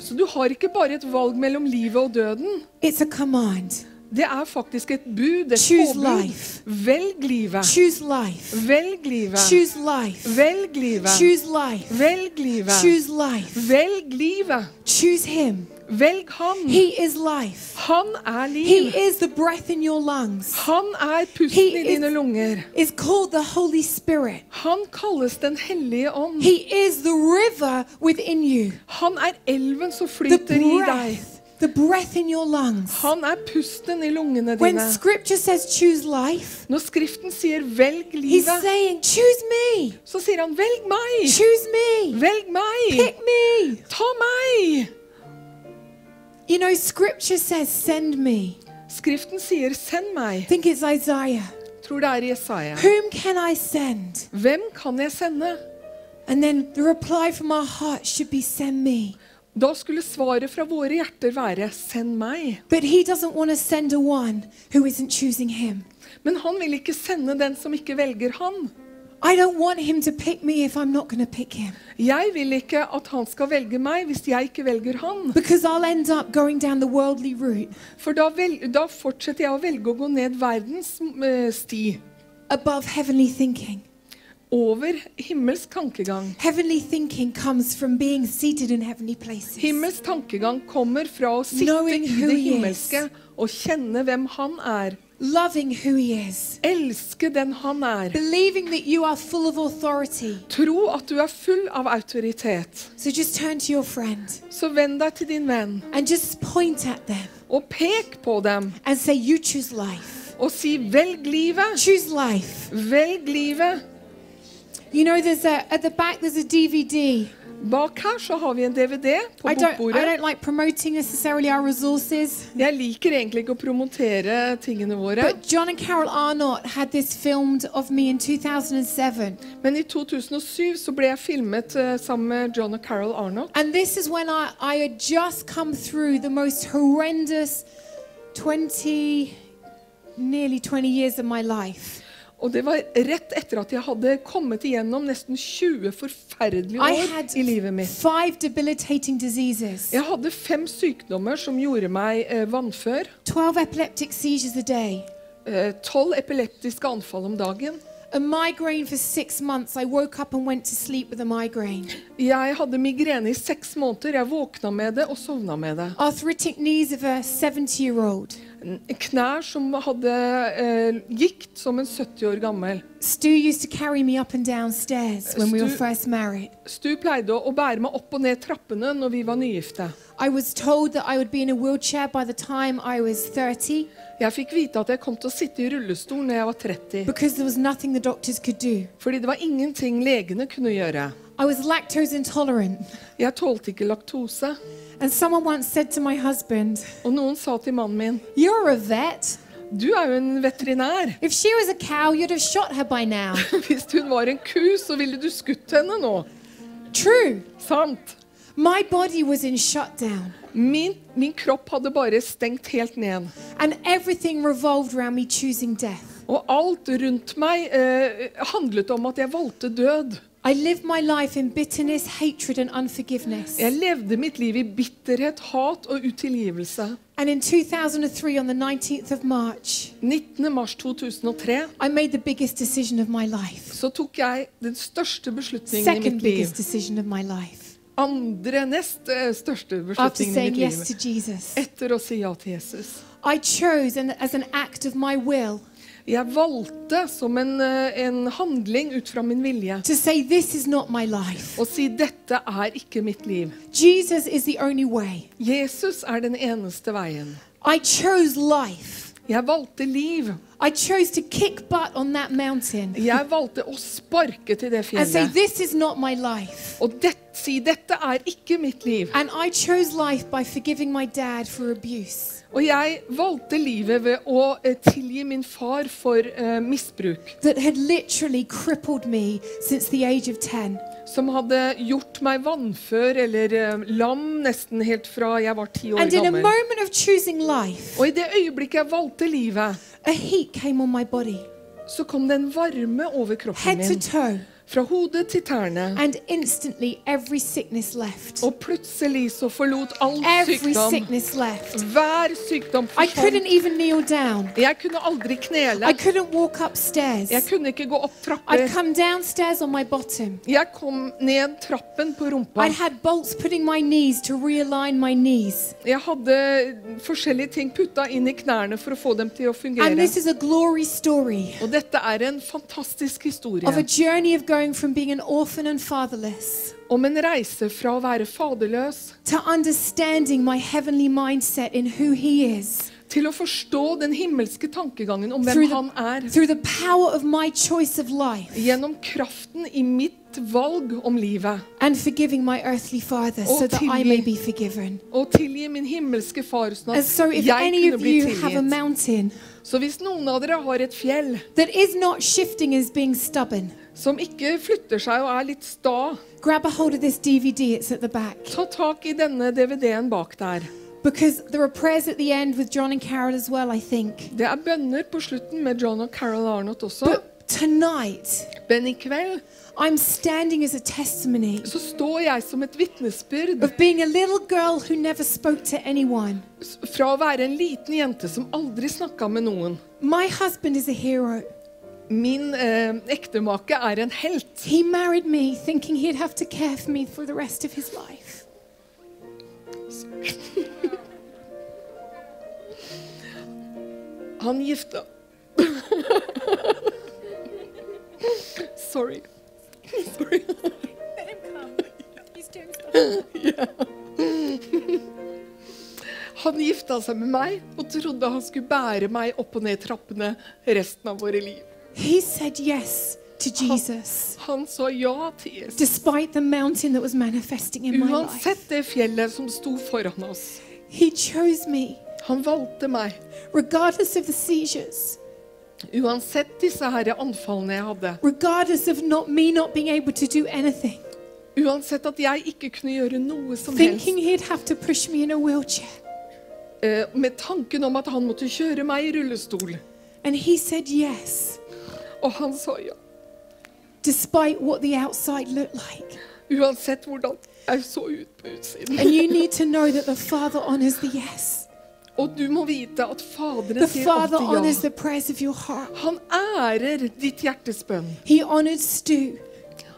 Så du har ikke bare et valg mellom livet og døden. it's a command. Det er faktisk et bud, et Choose påbud. life. Velg livet. Choose life. Velg livet. Choose life. Velg livet. Choose life. Velg livet. Choose life. Velg livet. Choose Him. Velg han. He is life. Han er He liv. is the breath in your lungs. Han er pusten He i is- dine lunger. Is called the Holy Spirit. Han kalles Den hellige ånd. He is the river within you. Han er elven som flyter i deg. The breath in your lungs. Han er pusten i lungene When dine. scripture says choose life, Når Skriften sier 'velg he's livet', saying choose me. så sier han 'velg meg'. Choose me. Velg meg. Pick me. Ta meg. You know, scripture says send me. Skriften sier 'send meg'. Think it's Isaiah. Tror det er Jesaja. Whom can I send? Hvem kan jeg sende? And then the reply from our heart should be send me. Da skulle svaret fra våre hjerter være 'send meg'. But he doesn't want to send a one who isn't choosing him. Men han vil ikke sende den som ikke velger han. I don't want him to pick me if I'm not going to pick him. Jeg vil ikke at han skal velge meg hvis jeg ikke velger han. Because I'll end up going down the worldly route For da, vel, da fortsetter jeg å velge å gå ned verdens uh, sti. above heavenly thinking. Over himmelsk tankegang. Heavenly thinking comes from being seated in heavenly places. Himmelsk tankegang kommer fra å sitte Knowing i det himmelske og kjenne hvem han er. Loving who he is. Elske den han er. Believing that you are full of authority. Tro at du er full av autoritet. So just turn to your friend Så vend deg til din venn and just point at them og pek på dem and say, You choose life. og si 'velg livet'. Choose life. Velg livet. You know, there's a, at the back, there's a DVD. Bak her så har vi en DVD på I don't, I don't like promoting necessarily our resources, Jeg liker egentlig ikke å promotere tingene våre, but John and Carol Arnott had this filmed of me in 2007. men i 2007 så ble jeg filmet eh, sammen med John og Carol Arnott. And this is when I, I had just come through the most horrendous 20, nearly 20 years of my life. Og det var rett etter at jeg hadde kommet igjennom nesten 20 forferdelige år i livet mitt. Jeg hadde fem sykdommer som gjorde meg eh, vannfør. 12 epileptic seizures a day, eh, Tolv epileptiske anfall om dagen. a migraine for six months. I woke up and went to sleep with a migraine. Jeg hadde migrene i seks måneder. Jeg våkna med det og sovna med det. Arthritic knees of a 70 year old. Knær som hadde eh, gikt som en 70 år gammel. Stu we Stu- pleide å, bære meg opp og ned trappene når vi var nygifte. I was told that I would be in a wheelchair by the time I was 30 Jeg fikk vite at jeg kom til å sitte i rullestol når jeg var 30. because there was nothing the doctors could do. Fordi det var ingenting legene kunne gjøre. I was lactose intolerant. Jeg tålte ikke laktose. And someone once said to my husband, Og noen sa til mannen min You're a vet. Du er jo en veterinær. If she was a cow, you'd have shot her by now. Hvis hun var en ku, så ville du skutt henne nå. True. Sant? My body was in shutdown, Min, min kropp hadde bare stengt helt ned. and everything revolved around me choosing death. Og alt rundt meg eh, handlet om at jeg valgte død. I lived my life in bitterness, hatred, and unforgiveness. Jeg levde mitt liv i bitterhet, hat og utilgivelse. And in 2003, on the 19th of March, 19. mars 2003 I made the biggest decision of my life. så tok jeg den største beslutningen i mitt liv. biggest decision of my life. Andre nest eh, største beslutningen i mitt yes liv. to Jesus, Etter å si ja til Jesus. I chose, and as an act of my will, Jeg valgte som en, eh, en handling ut fra min vilje to say, This is not my life. å si dette er ikke mitt liv. Jesus is the only way. Jesus er den eneste veien. I chose life. Jeg valgte liv. I chose to kick butt on that mountain Jeg valgte å sparke til det and say, fjellet. This is not my life. Og det, si dette er ikke mitt liv. And I chose life by forgiving my dad for abuse. Og jeg valgte livet ved å eh, tilgi min far for eh, misbruk. That had literally crippled me since the age of 10. Som hadde gjort meg vannfør eller eh, lam nesten helt fra jeg var ti år And in a gammel. moment of choosing life, Og i det øyeblikket jeg valgte livet, a came on my body, så kom det en varme over kroppen head to min. toe, Fra hodet til tærne. and instantly every sickness left. Og plutselig så forlot all Every sykdom. sickness left. Hver sykdom I couldn't forsvant. even kneel down. Jeg kunne aldri knele. I couldn't walk upstairs. Jeg kunne ikke gå opp I'd trapper. come downstairs on my bottom. Jeg kom ned trappen på rumpa. I'd had bolts putting my knees to realign my knees. Jeg hadde forskjellige ting putta inn i knærne for å få dem til å And fungere. this is a glory story Og dette er en fantastisk historie of a journey of going from being an orphan and fatherless om en reise fra å være faderløs to understanding my heavenly mindset in who He is til å forstå den himmelske tankegangen om Through hvem the- han er. through the power of my choice of life Gjennom kraften i mitt valg om livet. and forgiving my earthly father so that I may be forgiven. Og tilgi min himmelske far sånn And at so, if jeg any kunne of bli you have a tilgitt. mountain Så hvis noen av dere har et fjell that is not shifting as being stubborn, som ikke flytter seg og er litt sta, grab a hold of this DVD, it's at the back. ta tak i denne DVD-en bak der. Because there are prayers at the end with John and Carol as well, I think. Det er bønner på slutten med John og Carol Arnott også. But tonight, Men i kveld I'm standing as a testimony så står jeg som et vitnesbyrd of being a little girl who never spoke to anyone. fra å være en liten jente som aldri snakka med noen. My husband is a hero. Min eh, ektemake er en helt. He married me thinking he'd have to care for me for the rest of his life. Han gifta Sorry. Sorry. Han gifta seg med meg og trodde han skulle bære meg opp og ned trappene resten av våre liv. He said yes to Jesus, Han sa ja til Jesus. despite the mountain that was manifesting in my life. Uansett det fjellet som sto foran oss. He chose me, Han valgte meg. regardless of the seizures, Uansett disse her anfallene jeg hadde. regardless of not me not being able to do anything, Uansett at jeg ikke kunne gjøre noe som helst. he'd have to push me in a wheelchair. eh, Med tanken om at han måtte kjøre meg i rullestol. And he said yes, Og han sa ja. despite what the outside looked like. Uansett hvordan jeg så ut på utsiden. And you need to know that the Father honors the yes. Og du må vite at Faderen The sier alltid ja. the of your heart. Han ærer ditt hjertes bønn. He honored Stu.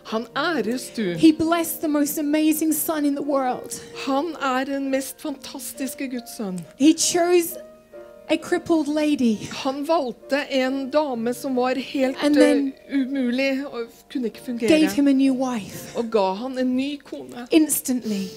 Han æres du. He blessed the most amazing son in the world. Han er den mest fantastiske Guds sønn. He chose Han valgte en dame som var helt eh, umulig og kunne ikke fungere, him a new wife og ga han en ny kone. instantly.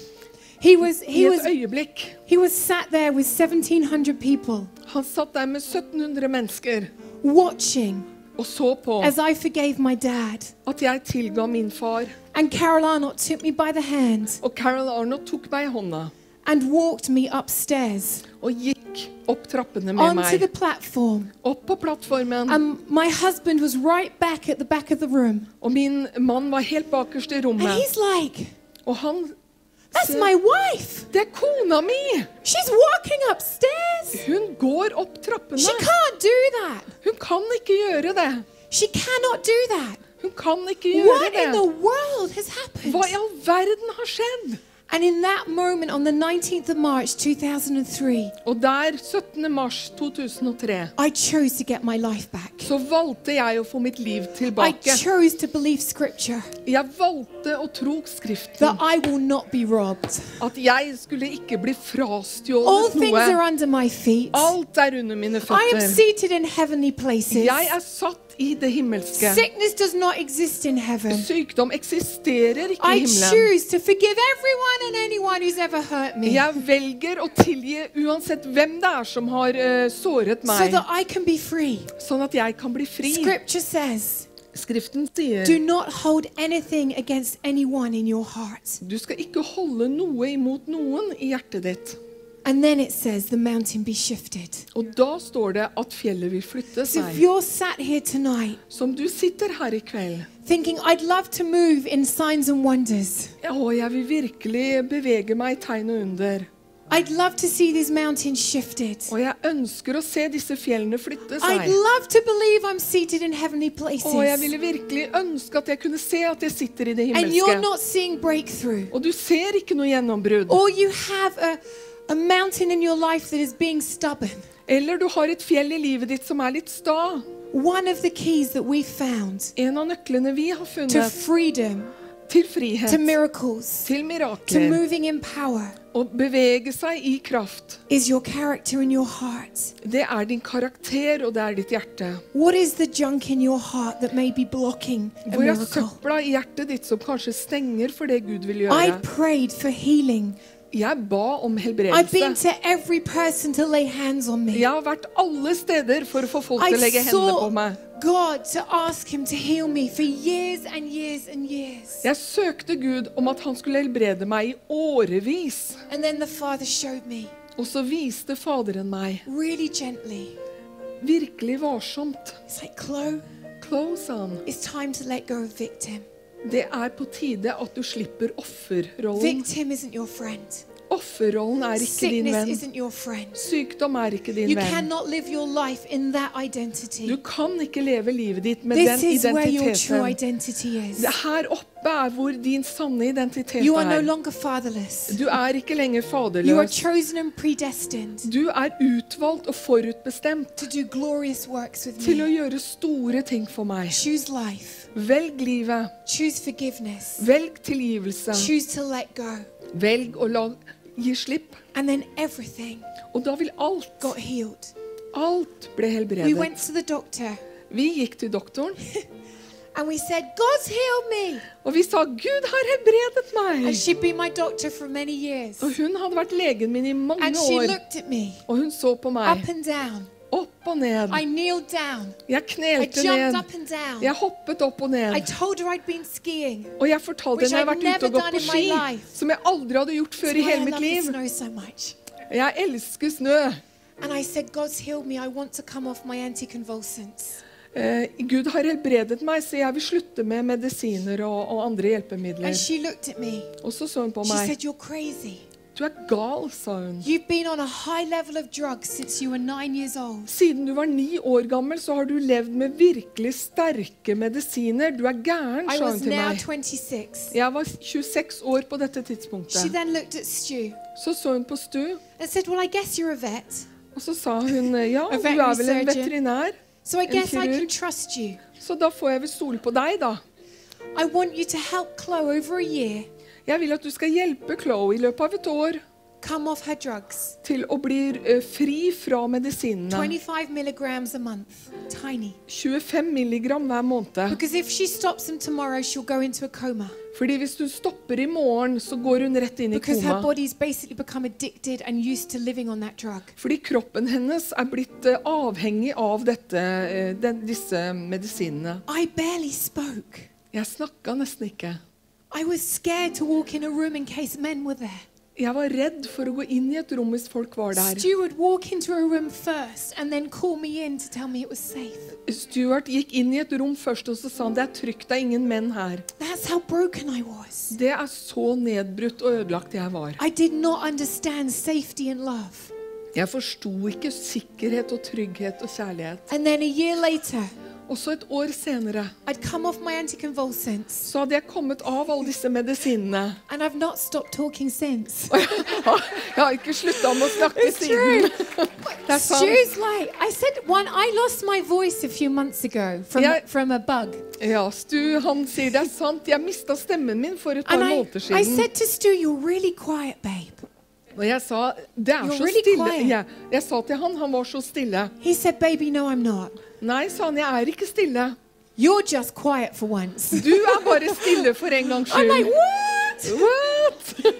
He was I he was et øyeblikk. he was sat there with 1700 people Han satt der med 1700 mennesker watching og så på as I forgave my dad. at jeg tilga min far. And Carol Arnott took me by the hand Og Carol Arnott tok meg i hånda and walked me upstairs og gikk opp trappene med onto meg. the platform. Opp på plattformen. And my husband was right back at the back of the room. Og min mann var helt bakerst i And rommet. he's like, Og han That's my wife. Det er kona mi! She's walking upstairs. Hun går opp She trappene. can't do that. Hun kan ikke gjøre det. She cannot do that. Hun kan ikke What gjøre in the det. world has happened? Hva i all verden har skjedd? And in that moment, on the 19th of March 2003, Og der, 17. mars 2003, I chose to get my life back. så valgte jeg å få mitt liv I tilbake. chose to believe scripture Jeg valgte å tro that Skriften. I will not be robbed. At jeg skulle ikke bli All frastjålet things are noe. under my feet. Alt er under mine I am føtter. seated in heavenly places. Jeg er satt i det himmelske. Sickness does not exist in heaven. Sykdom eksisterer ikke i I himmelen. choose to forgive everyone and anyone who's ever hurt me Jeg velger å tilgi uansett hvem det er som har uh, såret so meg, that I can be free. sånn at jeg kan bli fri. Scripture says, Skriften do not hold anything against anyone in your heart. du skal ikke holde noe imot noen i hjertet ditt. And then it says, the mountain be shifted. Og da står det at fjellet vil flytte So if seg. you're sat here tonight Som du sitter her i kveld. thinking, I'd love to move in signs and wonders, Å, jeg vil virkelig bevege meg i tegn og under. I'd love to see these mountains shifted. Og jeg ønsker å se disse fjellene flytte I'd seg. love to believe I'm seated in heavenly Og jeg ville virkelig ønske at jeg kunne se at jeg sitter i det And you're himmelske. not seeing breakthrough. Og du ser ikke noe gjennombrudd. Or you have a, a mountain in your life that is being stubborn. Eller du har et fjell i livet ditt som er litt sta. One of the keys that we found En av nøklene vi har to funnet freedom, til to frihet, miracles, til to moving in power å bevege seg i kraft, is your character and your heart. det er din karakter, og det er ditt hjerte. What is the junk in your heart that may be blocking a Hvor er miracle? søpla i hjertet ditt som kanskje stenger for det Gud vil gjøre? I prayed for healing. Jeg ba om helbredelse. to every person to lay hands on me. Jeg har vært alle steder for å få folk I til å legge hendene på meg. God to ask Him to heal me for years and years and years. Jeg søkte Gud om at han skulle helbrede meg i årevis. And then the Father showed me Og så viste Faderen meg, really gently. virkelig varsomt, It's like, Chloe, Chloe, son, it's time to let go of victim. Det er på tide at du slipper offerrollen. Victim isn't your friend. Offerrollen er ikke din venn. Sykdom er ikke din venn. Du kan ikke leve livet ditt med This den identiteten. Det her oppe er hvor din sanne identitet er. Du er ikke lenger faderløs. Du er utvalgt og forutbestemt til å gjøre store ting for meg. Velg livet. Velg tilgivelse. Velg å la, gi slipp. And then everything Og da vil alt, got healed. alt ble We helbredet. went to the doctor Vi gikk til doktoren, and we said, God's healed me. og vi sa 'Gud har helbredet And meg'. she'd been my doctor for many years. Og hun hadde vært legen min i mange And she år. looked at me Og hun så på meg. up and down Opp og ned. I kneeled down. Jeg knelte I ned. up and down. Jeg hoppet opp og I ned. told her I'd been skiing. Og jeg fortalte henne jeg hadde vært ute og gått på ski. life. Som jeg aldri hadde gjort før That's i hele mitt liv. so. Jeg elsker snø. And I said, God's healed me. I want to come off my anticonvulsants. Eh, Gud har helbredet meg, så jeg vil slutte med medisiner og, og andre hjelpemidler. Og så så hun på She meg. said, You're crazy. Du er gal, sa hun. You've been on a high level of drugs since you were nine years old. Siden du var ni år gammel, så har du levd med virkelig sterke medisiner. Du er gæren, sa hun til meg. 26. Jeg var 26 år på dette She tidspunktet. then looked at Stu Så så hun på Stu, and said, Well, I guess you're a vet. og så sa hun ja, du er vel en veterinær, So I guess I can kirurg. trust you. så da får jeg vel stole på deg, da. I want you to help Chloe over a year Jeg vil at du skal hjelpe Chloe i løpet av et år come off her drugs. til å bli eh, fri fra medisinene. 25 milligrams a month. Tiny. 25 milligram hver måned. Because if she stops them tomorrow, she'll go into a coma. Fordi hvis du stopper i morgen, så går hun rett inn i Because her koma. body's basically become addicted and used to living on that drug. Fordi kroppen hennes er blitt eh, avhengig av dette, eh, den, disse medisinene. I barely spoke. Jeg snakka nesten ikke. Jeg var redd for å gå inn i et rom hvis folk var der. Stuart gikk inn i et rom først, og så sa han det er trygt, det er ingen menn her. Det er så nedbrutt og ødelagt jeg var. I did not understand safety and love. Jeg forsto ikke sikkerhet og trygghet og kjærlighet. And then a year later, Og så et år senere I'd come off my anticonvulsants så hadde jeg kommet av alle disse medisinene. and I've not stopped talking since. Og jeg har, jeg ikke slutta med å snakke It's siden. Det er sant. Like, I said one, I lost my voice a few months ago from, Yeah. from a bug. Ja, Stu han sier det er sant. Jeg mista stemmen min for et par And I, I said to Stu, you're really quiet, babe. Og jeg sa det er You're så really stille. Jeg, jeg sa til han, han var så stille. He said, baby, no, I'm not. Nei, sa han, jeg er ikke stille. You're just quiet for once. Du er bare stille for en gangs I'm like, skyld. what? What?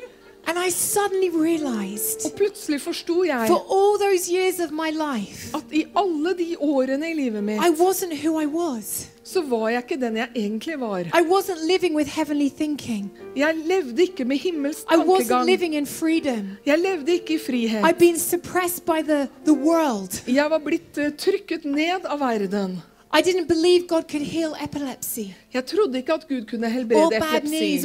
And I suddenly realized Og plutselig forsto jeg for all those years of my life, at i alle de årene i livet mitt I wasn't who I was. Så var jeg ikke den jeg egentlig var. I wasn't living with heavenly thinking. Jeg levde ikke med himmelsk I wasn't tankegang. living in freedom. Jeg levde ikke i frihet. I've been suppressed by the, the world. Jeg var blitt uh, trykket ned av verden. I didn't believe God could heal epilepsy Jeg trodde ikke at Gud kunne helbrede epilepsi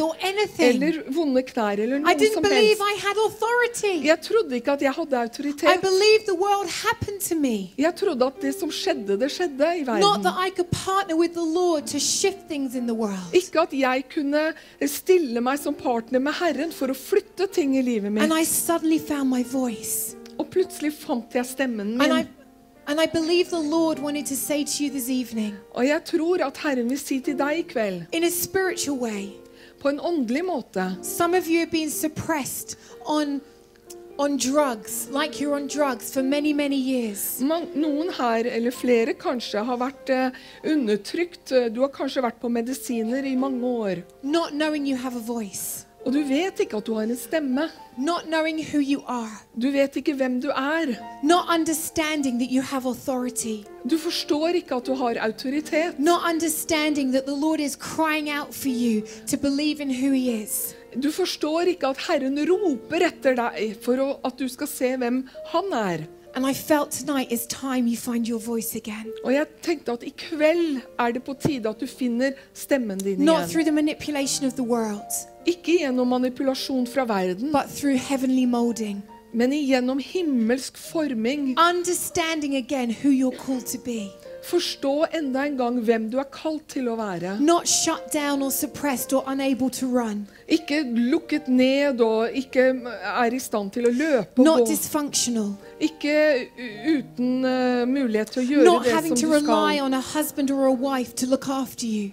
eller vonde knær eller I noe didn't som believe helst. I had authority. Jeg trodde ikke at jeg hadde I autoritet. believed the world happened to me. Jeg trodde at det som skjedde, det skjedde i Not verden. that I could partner with the Lord to shift things in the world. Ikke at jeg kunne stille meg som partner med Herren for å flytte ting i livet And mitt. I suddenly found my voice. Og plutselig fant jeg stemmen And I, min. And I believe the Lord wanted to say to you this evening, Og jeg tror at Herren vil si til deg i kveld, in a spiritual way, på en åndelig måte some of you have been suppressed on, on drugs, like you're on drugs for many, many years. Noen her, eller flere kanskje, har vært uh, undertrykt. Du har kanskje vært på medisiner i mange år. Not knowing you have a voice, Og du vet ikke at du har en stemme. not knowing who you are, Du vet ikke hvem du er. not understanding that you have authority, Du forstår ikke at du har autoritet. not understanding that the Lord is crying out for you to believe in who He is. Du forstår ikke at Herren roper etter deg for at du skal se hvem Han er. And I felt tonight is time you find your voice again. Og jeg tenkte at i kveld er det på tide at du finner stemmen din Not igjen. through the manipulation of the world, Ikke gjennom manipulasjon fra verden, but through heavenly molding. men gjennom himmelsk forming. Understanding again who you're called to be. Forstå enda en gang hvem du er kalt til å være. Not shut down or suppressed or unable to run. Ikke lukket ned og ikke er i stand til å løpe og gå. Ikke uten uh, mulighet til å gjøre Not det som du skal.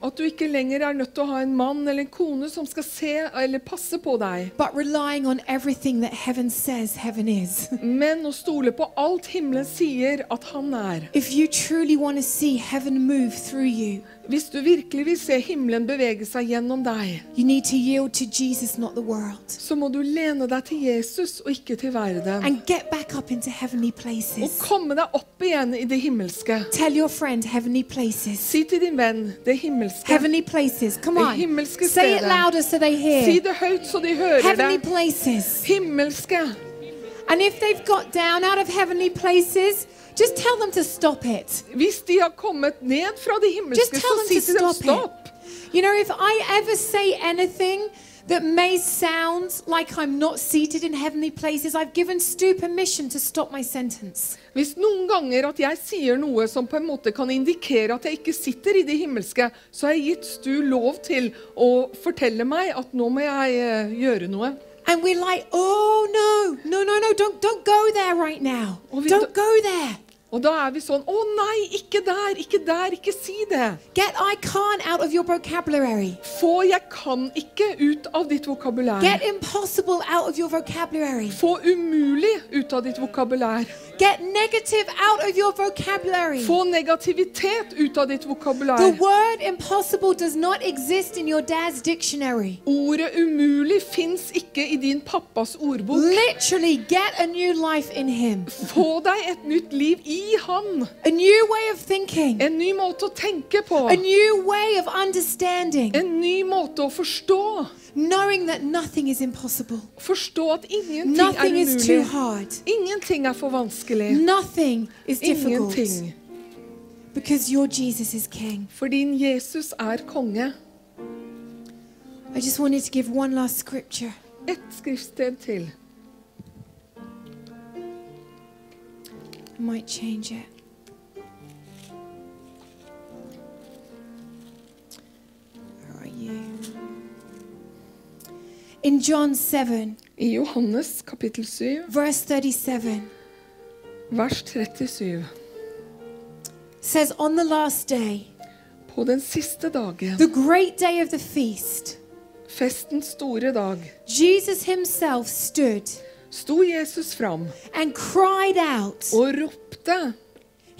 At du ikke lenger er nødt til å ha en mann eller en kone som skal se eller passe på deg. heaven says heaven. Men å stole på alt himmelen sier at han er. If you truly want to see heaven move through you, Hvis du virkelig vil se himmelen bevege seg gjennom deg, to to Jesus, så må du lene deg til Jesus og ikke til verden. Og komme deg opp igjen i det himmelske. Friend. Si til din venn det himmelske. Det himmelske stedet. so Si det høyt så de hører Heavenly det. places. Himmelske. And if they've got down out of heavenly places, just tell them to stop it. Hvis de har kommet ned fra det Just himmelske, tell så them si to til dem stop stopp. You know, if I ever say anything that may sound like I'm not seated in heavenly places, I've given Stu permission to stop my sentence. Hvis noen ganger at jeg sier noe som på en måte kan indikere at jeg ikke sitter i det himmelske, så har jeg gitt Stu lov til å fortelle meg at nå må jeg eh, gjøre noe. And we're like, oh no, no, no, no, don't, don't go there right now. Don't- go there. Og da er vi sånn Å nei, ikke der, ikke der, ikke si det. Get I can't out of your vocabulary. Få 'jeg kan ikke' ut av ditt vokabulær. Get impossible out of your vocabulary. Få 'umulig' ut av ditt vokabulær. Get negative out of your vocabulary. Få negativitet ut av ditt The vokabulær. word impossible does not exist in your dad's dictionary. Ordet 'umulig' fins ikke i din pappas ordbok. Literally, get a new life in him. Få deg et nytt liv i han. A new way of thinking. En ny måte å tenke på. A new way of understanding. En ny måte å forstå. Knowing that nothing is impossible. Forstå at ingenting Nothing er is too umulig. hard. Ingenting er for vanskelig. Nothing is difficult. Ingenting. Because your Jesus is King. For din Jesus er konge. I just wanted to give one last scripture. Et skriftsted til. Might change it. Where are you? In John 7, I Johannes kapittel 7, verse 37, vers 37. says, On the last day, På den siste dagen, the great day of the feast, festens store dag, Jesus himself stood sto Jesus fram and cried out. og ropte.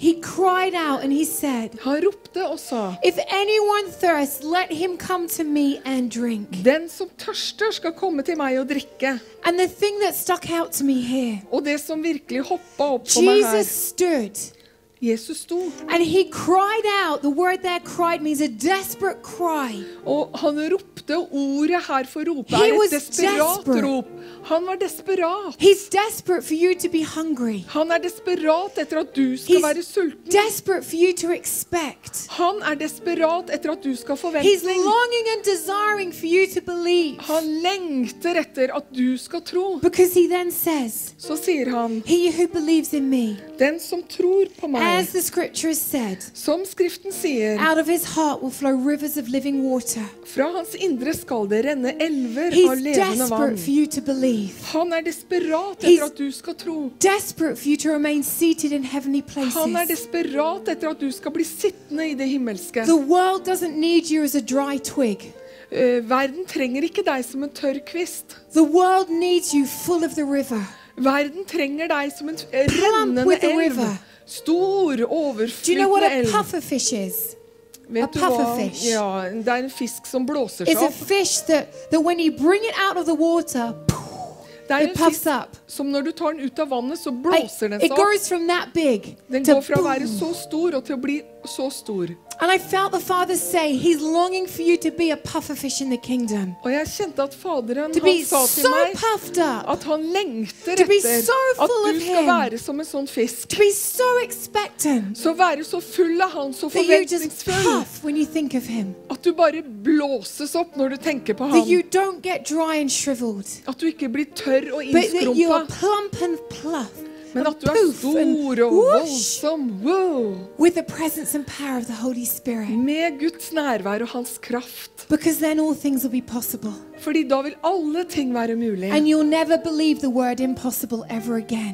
He cried out and he said, Han ropte og sa, If anyone thirsts, let him come to me and drink. Den som tørster, skal komme til meg og drikke. And the thing that stuck out to me here, Og det som virkelig hoppa opp for meg Jesus her stood Jesus sto, and he cried out. The word there, cried, means a desperate cry. og han ropte. Ordet her for rope He er et desperat desperate. rop. Han var desperat. He's desperate for you to be hungry, Han er desperat etter at du skal He's være sulten. desperate for you to expect. Han er desperat etter at du skal He's longing and desiring for you to believe. Han lengter etter at du skal tro. Because he then says, Så sier han, He who believes in me, den som tror på meg, as the scripture has said, som Skriften sier, out of his heart will flow rivers of living water. fra hans indre skal det renne elver av He's levende vann. for you to believe, Han er desperat He's- etter at du skal tro. desperate for you to remain seated in heavenly Han er places. desperat etter at du skal bli sittende i det himmelske. The world doesn't need you as a dry twig. Eh, verden trenger ikke deg som en tørr kvist. The world needs you full of the river. Verden trenger deg som en with rennende the elv. river. Stor, Do you know what overflytende a elv. Vet a du hva? Ja, det er en fisk som blåser seg opp. that, that when you bring it out of the water, Det er en fisk up. som når du tar den ut av vannet, så blåser den seg opp. goes from that big Den går fra å være så stor og til å bli så stor. And I felt the Father say, He's longing for you to be a pufferfish in the kingdom. Og jeg kjente at Faderen To han sa til so meg at han lengter etter so at du skal him. være som en sånn fisk. To be so expectant. Så være så full av han, så forventningsfull. At du bare blåses opp når du tenker på ham. At du ikke blir tørr og innskrumpa. Men at du er stor og voldsom. Wow! Med Guds nærvær og hans kraft. Fordi da vil alle ting være mulig.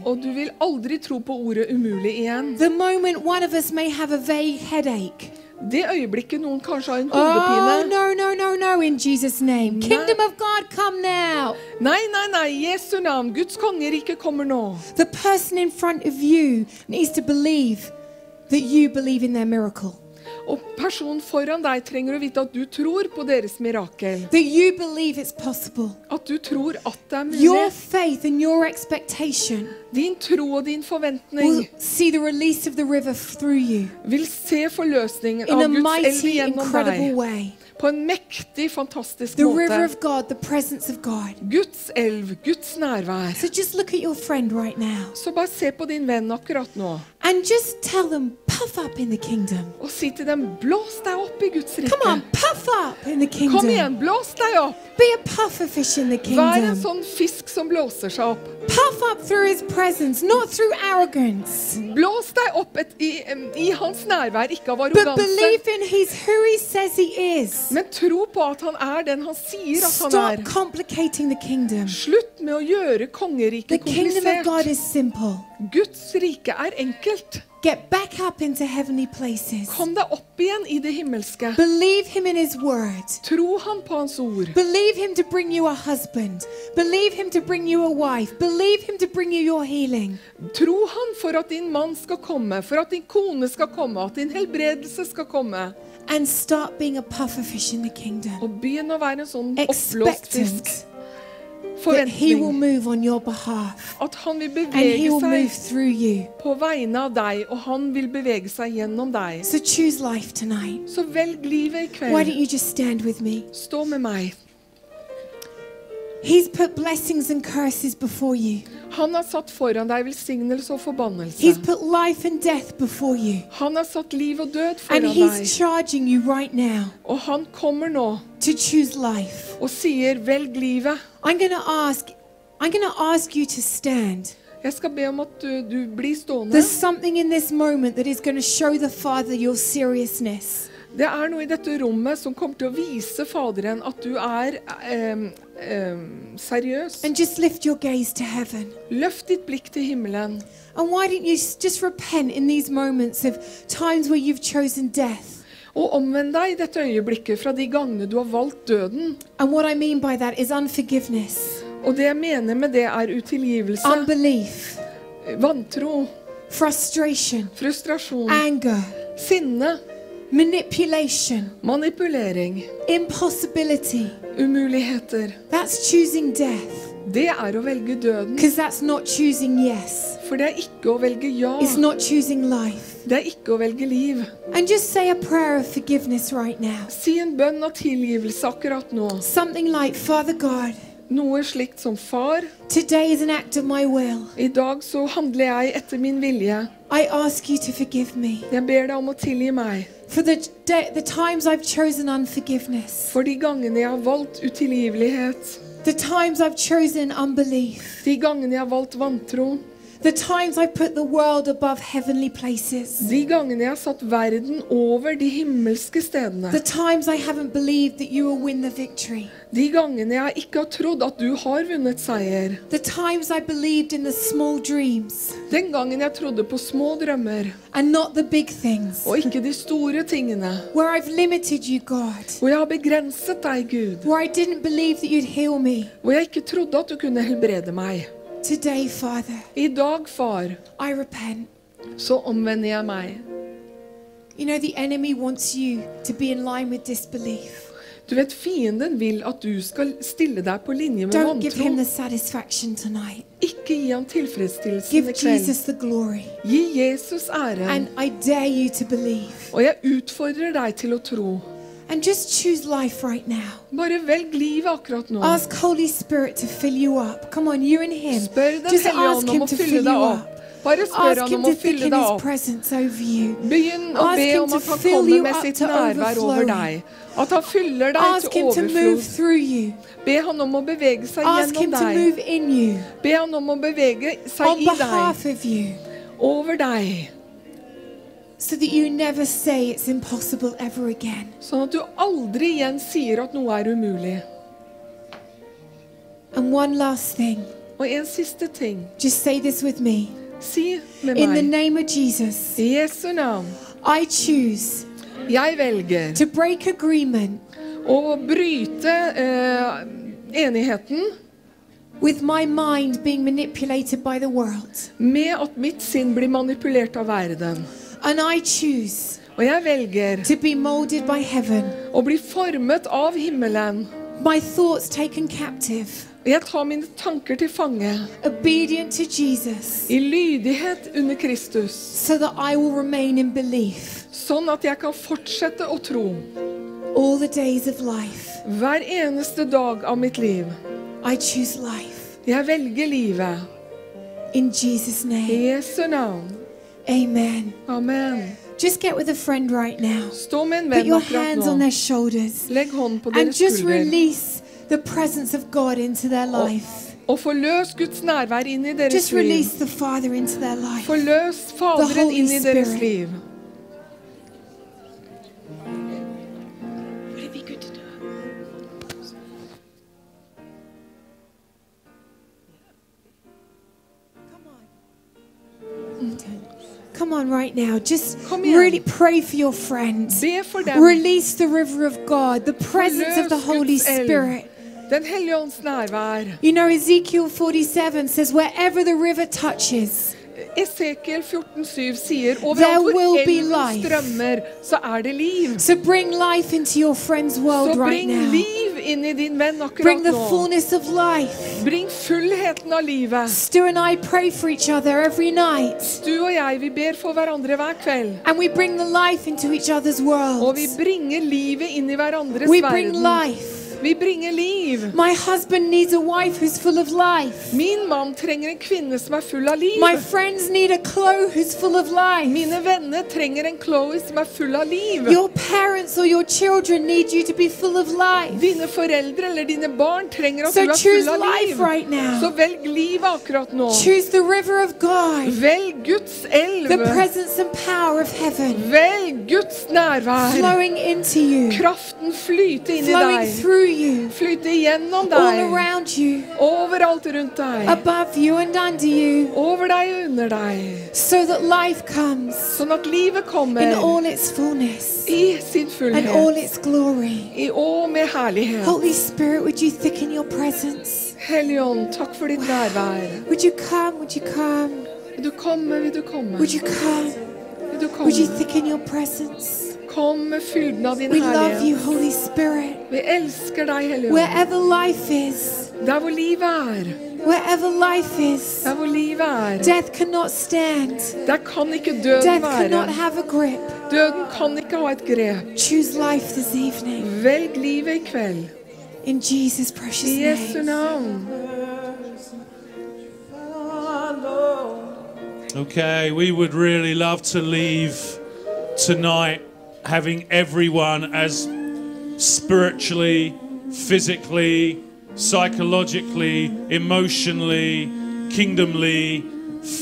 Og du vil aldri tro på ordet umulig igjen. The moment one of us may have a vague headache. Det øyeblikket noen kanskje har en Oh, no, no, no, no, in Jesus' name. Kingdom of God, come now. Nei, nei, nei, Jesu navn. Guds kongerike kommer nå. The person in front of you needs to believe that you believe in their miracle. Og personen foran deg trenger å vite at du tror på deres mirakel. that you believe it's possible. At du tror at det er Your mulig. faith and your expectation Din tro og din forventning see the release of the river through you vil se forløsningen in av Guds eld gjennom incredible deg. På en mektig, fantastisk The river of God, the presence of God. Guds elv, Guds nærvær. So just look at your friend right now Så bare se på din venn akkurat nå, and just tell them, puff up in the kingdom. og si til dem blås deg opp i Guds Come on, puff up in the kingdom. Kom kingdom. igjen, blås deg opp. Be a puffer fish in the Vær en kingdom. sånn fisk som blåser seg opp. Puff up through his presence, not through arrogance. Blås deg opp et, i, i hans nærvær, ikke av But believe in he's who he says he is. Men tro på at han er den han sier at han er. complicating the kingdom. Slutt med å gjøre kongeriket komplisert. Guds rike er enkelt. Get back up into heavenly places. Kom deg opp igjen i det himmelske. Believe him in his word. Tro han på hans ord. Believe him to bring you a husband. Believe him to bring you a wife. Believe him to bring you your healing. Tro han for at din mann skal komme, for at din kone skal komme, at din helbredelse skal komme. And start being a pufferfish in the kingdom. Og begynn å være en sånn oppblåst fisk. Expectant that he will move on your behalf. At han vil And he bevege will move seg through you. på vegne av deg, og han vil bevege seg gjennom deg. So choose life tonight. Så velg livet i Why don't kveld. you just stand with me? Stå med meg. He's put blessings and curses before you. Han har satt foran deg velsignelse og forbannelse. He's put life and death before you. Han har satt liv og død And foran he's deg. charging you right now Og han kommer nå to choose life. og sier 'velg livet'. I'm ask I'm ask you to stand. Jeg skal be om at du, du blir stående. There's something in this moment that is going to show the Father your seriousness. Det er noe i dette rommet som kommer til å vise Faderen at du er um, um, seriøs. Lift your gaze to heaven. Løft ditt blikk til himmelen. And why don't you just repent in these moments of times where you've chosen death? Og omvend deg i dette øyeblikket fra de gangene du har valgt døden. And what I mean by that is unforgiveness, Og det jeg mener med det, er utilgivelse, unbelief, vantro, frustration, frustrasjon, anger, sinne, manipulation, manipulering, impossibility. umuligheter. That's choosing death. Det er å velge døden. Because that's not choosing yes. For det er ikke å velge ja. It's not choosing life. Det er ikke å velge liv. And just say a prayer of forgiveness right now. Si en bønn av tilgivelse akkurat nå. Something like, Father God, Noe slikt som far. today is an act of my will. I dag så handler jeg etter min vilje. I ask you to forgive me Jeg ber deg om å tilgi meg for the, the times I've chosen unforgiveness, for de gangene jeg har valgt utilgivelighet. the times I've chosen unbelief, De gangene jeg har valgt vantro. The times I put the world above heavenly places, De gangene jeg har satt verden over de himmelske stedene. the times I haven't believed that you will win the victory, De gangene jeg ikke har trodd at du har vunnet seier. the times I believed in the small dreams Den gangen jeg trodde på små drømmer and not the big things, og ikke de store tingene. where I've limited you, God, Hvor jeg har begrenset deg, Gud. where I didn't believe that you'd heal me. Hvor jeg ikke trodde at du kunne helbrede meg. Today, Father, I dag, far, I repent. så omvender jeg meg. You know, the enemy wants you to be in line with disbelief. Du vet, fienden vil at du skal stille deg på linje med Don't give him vantro. the satisfaction tonight. Ikke gi ham tilfredsstillelsen Give i kveld. Jesus the glory. Gi Jesus æren. And I dare you to believe. Og jeg utfordrer deg til å tro. And just choose life right now. Bare velg livet akkurat nå. Ask Holy Spirit to fill you up. Come on, you and Him. Spør Den Just ask Him to fill you up. Bare spør Ask han Him om å to fylle deg opp. Begynn å Ask be him om to at han fill kommer you med up sitt to nærvær over deg. At han fyller deg Ask til overflod. Be han om å bevege seg Ask gjennom deg. Be han om å bevege seg On i deg, over deg. So that you never say it's impossible ever again. Sånn at du aldri igjen sier at noe er umulig. And one last thing. Og en siste ting. Just say this with me. Si med In the meg. name of Jesus, I Jesu navn. I choose Jeg velger to break agreement å bryte uh, enigheten with my mind being manipulated by the world. med at mitt sinn blir manipulert av verden. And I choose Og jeg velger to be molded by heaven, å bli formet av himmelen. my thoughts taken captive, Jeg tar mine tanker til fange obedient to Jesus, i lydighet under Kristus, so that I will remain in belief sånn at jeg kan fortsette å tro all the days of life. hver eneste dag av mitt liv. I choose life. Jeg velger livet. In Jesus' I. Jesu navn. Amen. Amen. Just get with a friend right now. Stå med en Put your hands on their shoulders Legg hånden på and deres just skulder. release the presence of God into their life. Og forløs Guds nærvær inn i deres Just liv. release the Father into their life. Forløs Faderen Holy inn i deres Spirit. liv. Come on, right now. Just Kom igjen. really pray for your friends. Be for dem. Release the river of God, the presence of the Holy Guds. Spirit. Den hellige ånds nærvær. You know, Ezekiel 47 says, wherever the river touches, Esekiel 14,7 sier overalt hvor elden elven strømmer, så er det liv. so bring life into your friend's world Så right bring now. liv inn i din venn Bring akkurat the nå. fullness of life. Bring fullheten av livet. Stu and I pray for each other every night. Og jeg, vi ber for hverandre hver kveld. And we bring the life into each other's Og vi bringer livet inn i hverandres We bring verden. life. Vi bringer liv. My husband needs a wife who's full of life. Min mann trenger en kvinne som er full av liv. My friends need a Chloe who's full of life. Mine venner trenger en Chloe som er full av liv. Your parents or your children need you to be full of life. Dine foreldre eller dine barn trenger at So du er full av life liv. right now. Så velg liv akkurat nå. Choose the river of God, Velg Guds elv. the presence and power of heaven Velg Guds nærvær. flowing into you, Kraften flyte inn i flowing deg. through you, Flyte gjennom all around you, Overalt rundt deg. above you and under you, Over deg og under deg. so that life comes Sånn at livet in all its fullness i sin and all its glory. I og med herlighet. Holy Spirit, would you thicken your presence? Hellige Ånd, takk for ditt nærvær. Would you come? Would you come? Vil du komme, vil du komme? Would you come? Vil du Would you komme? thicken your presence? Kom med fylden av din We love you, herlighet. Holy Spirit. Vi elsker deg, Hellige Ånd. Wherever life is, Der hvor livet er. wherever life is, Der hvor livet er. death cannot stand. Der kan ikke døden Death cannot have a grip. Døden kan ikke ha et grep. Choose life this evening. Velg livet i kveld. In Jesus' precious I Jesu name. navn. Okay, we would really love to leave tonight having everyone as spiritually, physically, psychologically, emotionally, kingdomly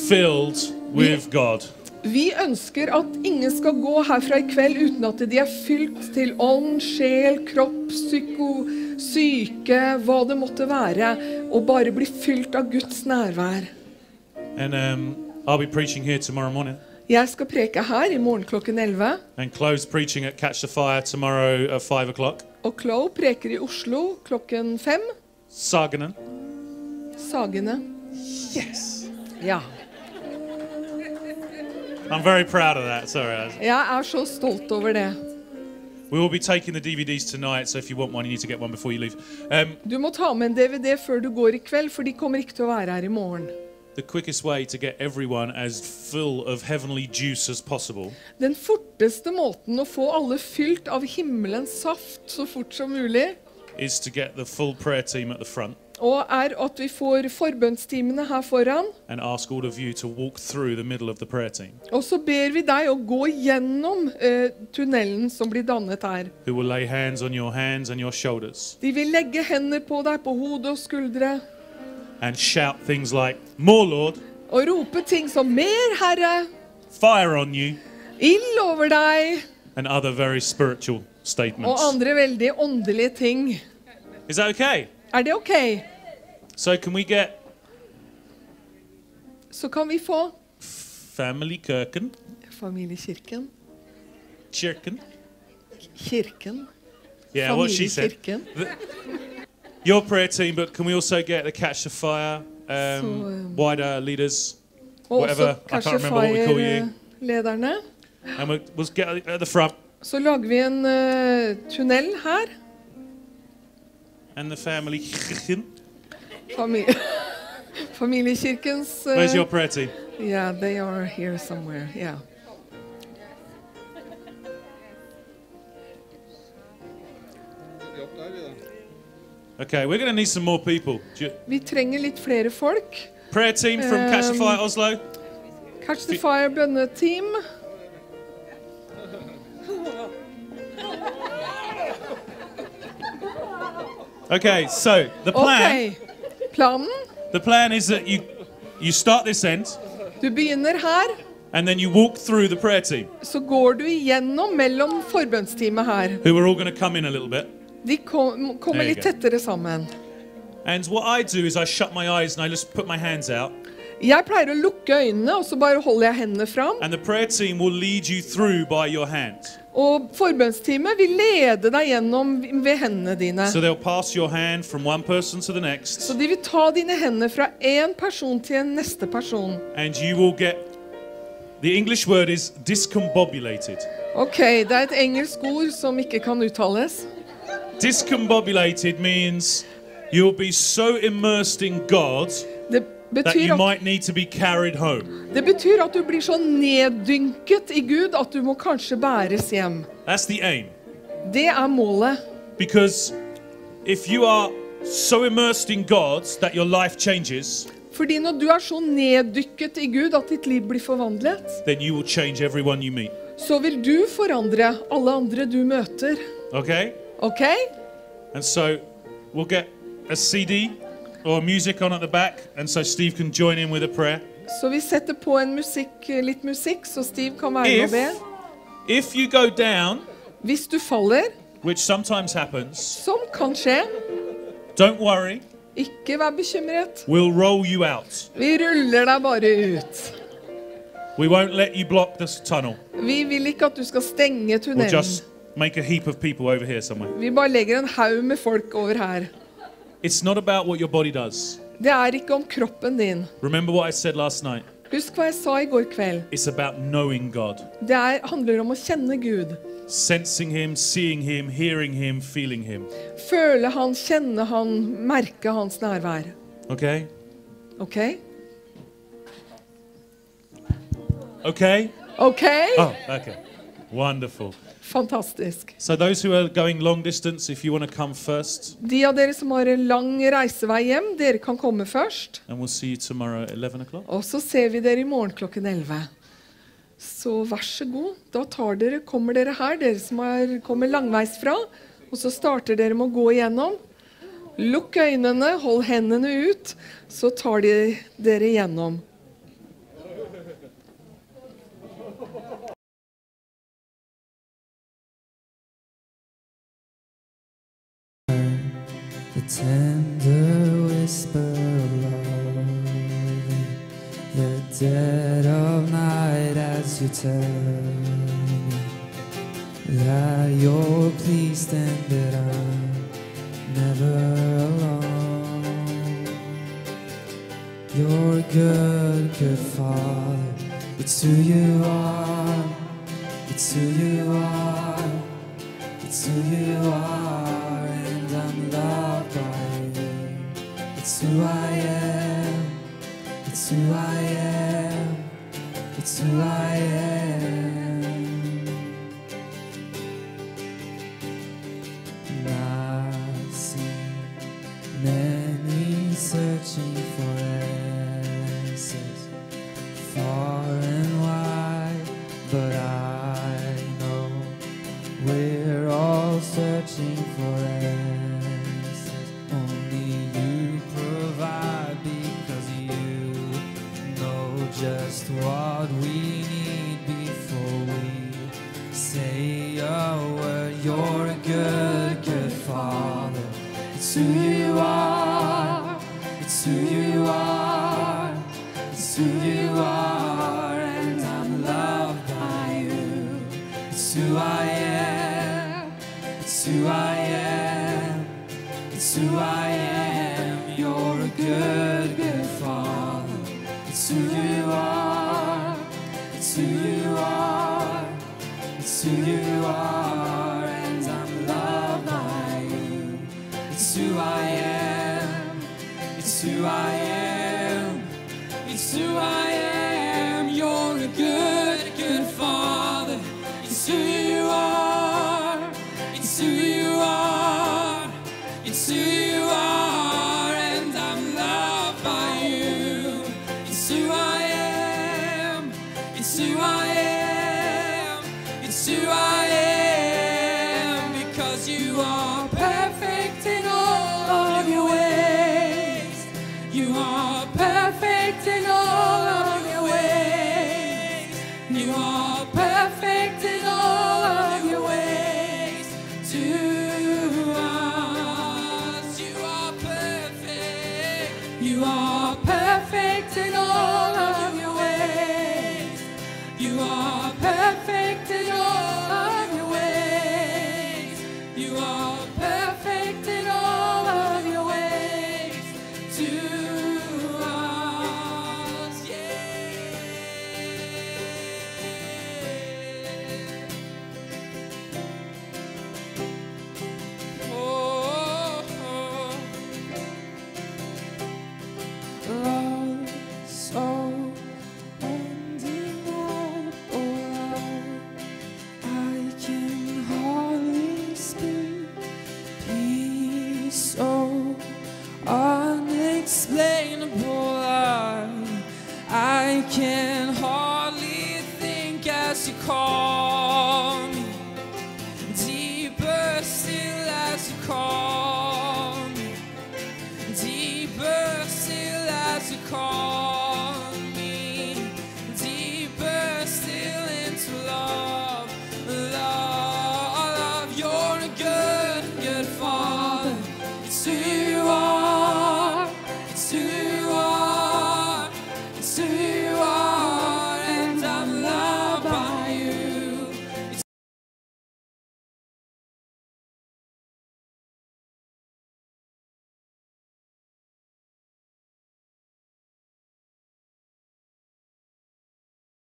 filled with God. Vi ønsker at ingen skal gå herfra i kveld uten at de er fylt til ånd, sjel, kropp, psyko, syke, hva det måtte være, og bare bli fylt av Guds nærvær. And um, I'll be preaching here tomorrow morning. Jeg skal preke her i morgen klokken 11, And Chloe's preaching at Catch the Fire tomorrow at 5 o'clock. og Chloe preker i Oslo klokken 5. Sagene. Sagene. Yes. Ja. I'm very proud of that. Sorry. Jeg er så stolt over det. We will be taking the DVDs tonight, so if you want one, you need to get one before you leave. Um, Du må ta med en DVD før du går i kveld, for de kommer ikke til å være her i morgen. The quickest way to get everyone as full of heavenly juice as possible Den forteste måten å få alle fylt av himmelens saft så fort som mulig, is to get the full prayer team at the front og er at vi får forbønnstimene her foran. and ask all of you to walk through the middle of the prayer team, Og så ber vi deg å gå gjennom eh, tunnelen som blir dannet her. who will lay hands on your hands and your shoulders De vil legge hender på deg på hodet og skuldre and shout things like, More, Lord, og rope ting som 'Mer, Herre', fire on you, 'Ild over deg' and other very spiritual og statements. andre veldig åndelige ting. Is that okay? Er det ok? So, can we get Så kan vi få family kirken, familiekirken, kirken? kirken, Yeah, what she said. Your prayer team, but can we also get the Catch the Fire um, So, um, wider leaders? Whatever. I can't remember what we call you. Fire-lederne. And we'll, we'll get at the front. Så lager vi en eh, tunnel her. And the family. Famili Familiekirkens eh, Where's your prayer team? Yeah, they are here somewhere. Yeah. Okay, we're going to need some more people. You- Vi trenger litt flere folk. prayer team from Catch the Um, Fire Oslo. Catch the Fire bønneteam. Okay, so the plan Ok, planen. the plan is that you you start this end Du begynner her, and then you walk through the prayer team, så går du igjennom mellom forbønnsteamet her. who are all going to come in a little bit. De kom, kommer litt tettere sammen. And what I do is I shut my eyes and I just put my hands out, Jeg pleier å lukke øynene, og så bare holder jeg hendene fram. and the prayer team will lead you through by your hand. Og forbønnsteamet vil lede deg gjennom ved hendene dine. So they'll pass your hand from one person to the next, Så de vil ta dine hender fra én person til en neste person. and you will get. The English word is discombobulated. Ok, det er et engelsk ord som ikke kan uttales. Discombobulated means you'll be so immersed in God that you at, might need to be carried home. det betyr at du blir så neddynket i Gud at du må kanskje bæres hjem. That's the aim. Det er målet. Because if you are so immersed in God that your life changes, Fordi når du er så neddykket i Gud at ditt liv blir forvandlet, then you will change everyone you meet. så vil du forandre alle andre du møter. Okay? Ok? And so we'll get a CD or music on at the back, and so Steve can join in with a prayer. Så vi setter på en musikk, litt musikk, så Steve kan være med og If, be. if you go down, Hvis du faller, which sometimes happens, som kan skje, don't worry, ikke vær bekymret. we'll roll you out. Vi ruller deg bare ut. We won't let you block this tunnel. Vi vil ikke at du skal stenge We'll tunnelen. just make a heap of people over here somewhere. Vi bare legger en haug med folk over her. It's not about what your body does. Det er ikke om kroppen din. Remember what I said last night? Husk hva jeg sa i går kveld. It's about knowing God, Det er, handler om å kjenne Gud. sensing Him, seeing Him, hearing Him, feeling Him. Føle Han, kjenne Han, merke Hans nærvær. Okay? OK? Okay? OK? Oh, okay. Wonderful. Fantastisk. So, those who are going long distance, if you want to come first, De av dere som har en lang reisevei hjem, dere kan komme først. and we'll see you tomorrow at 11 o'clock. Og så ser vi dere i morgen klokken 11. Så vær så god. Da tar dere, kommer dere her, dere som er, kommer langveisfra. Og så starter dere med å gå igjennom. Lukk øynene, hold hendene ut, så tar de dere igjennom. Tender whisper of love the dead of night as you tell me that you're pleased and that I'm never alone. You're good, good father. It's who you are. It's who you are. It's who you are, It's who I am. It's who I am. It's who I am. Who you are, and I'm loved by you. It's who I am. It's who I am. It's who I am.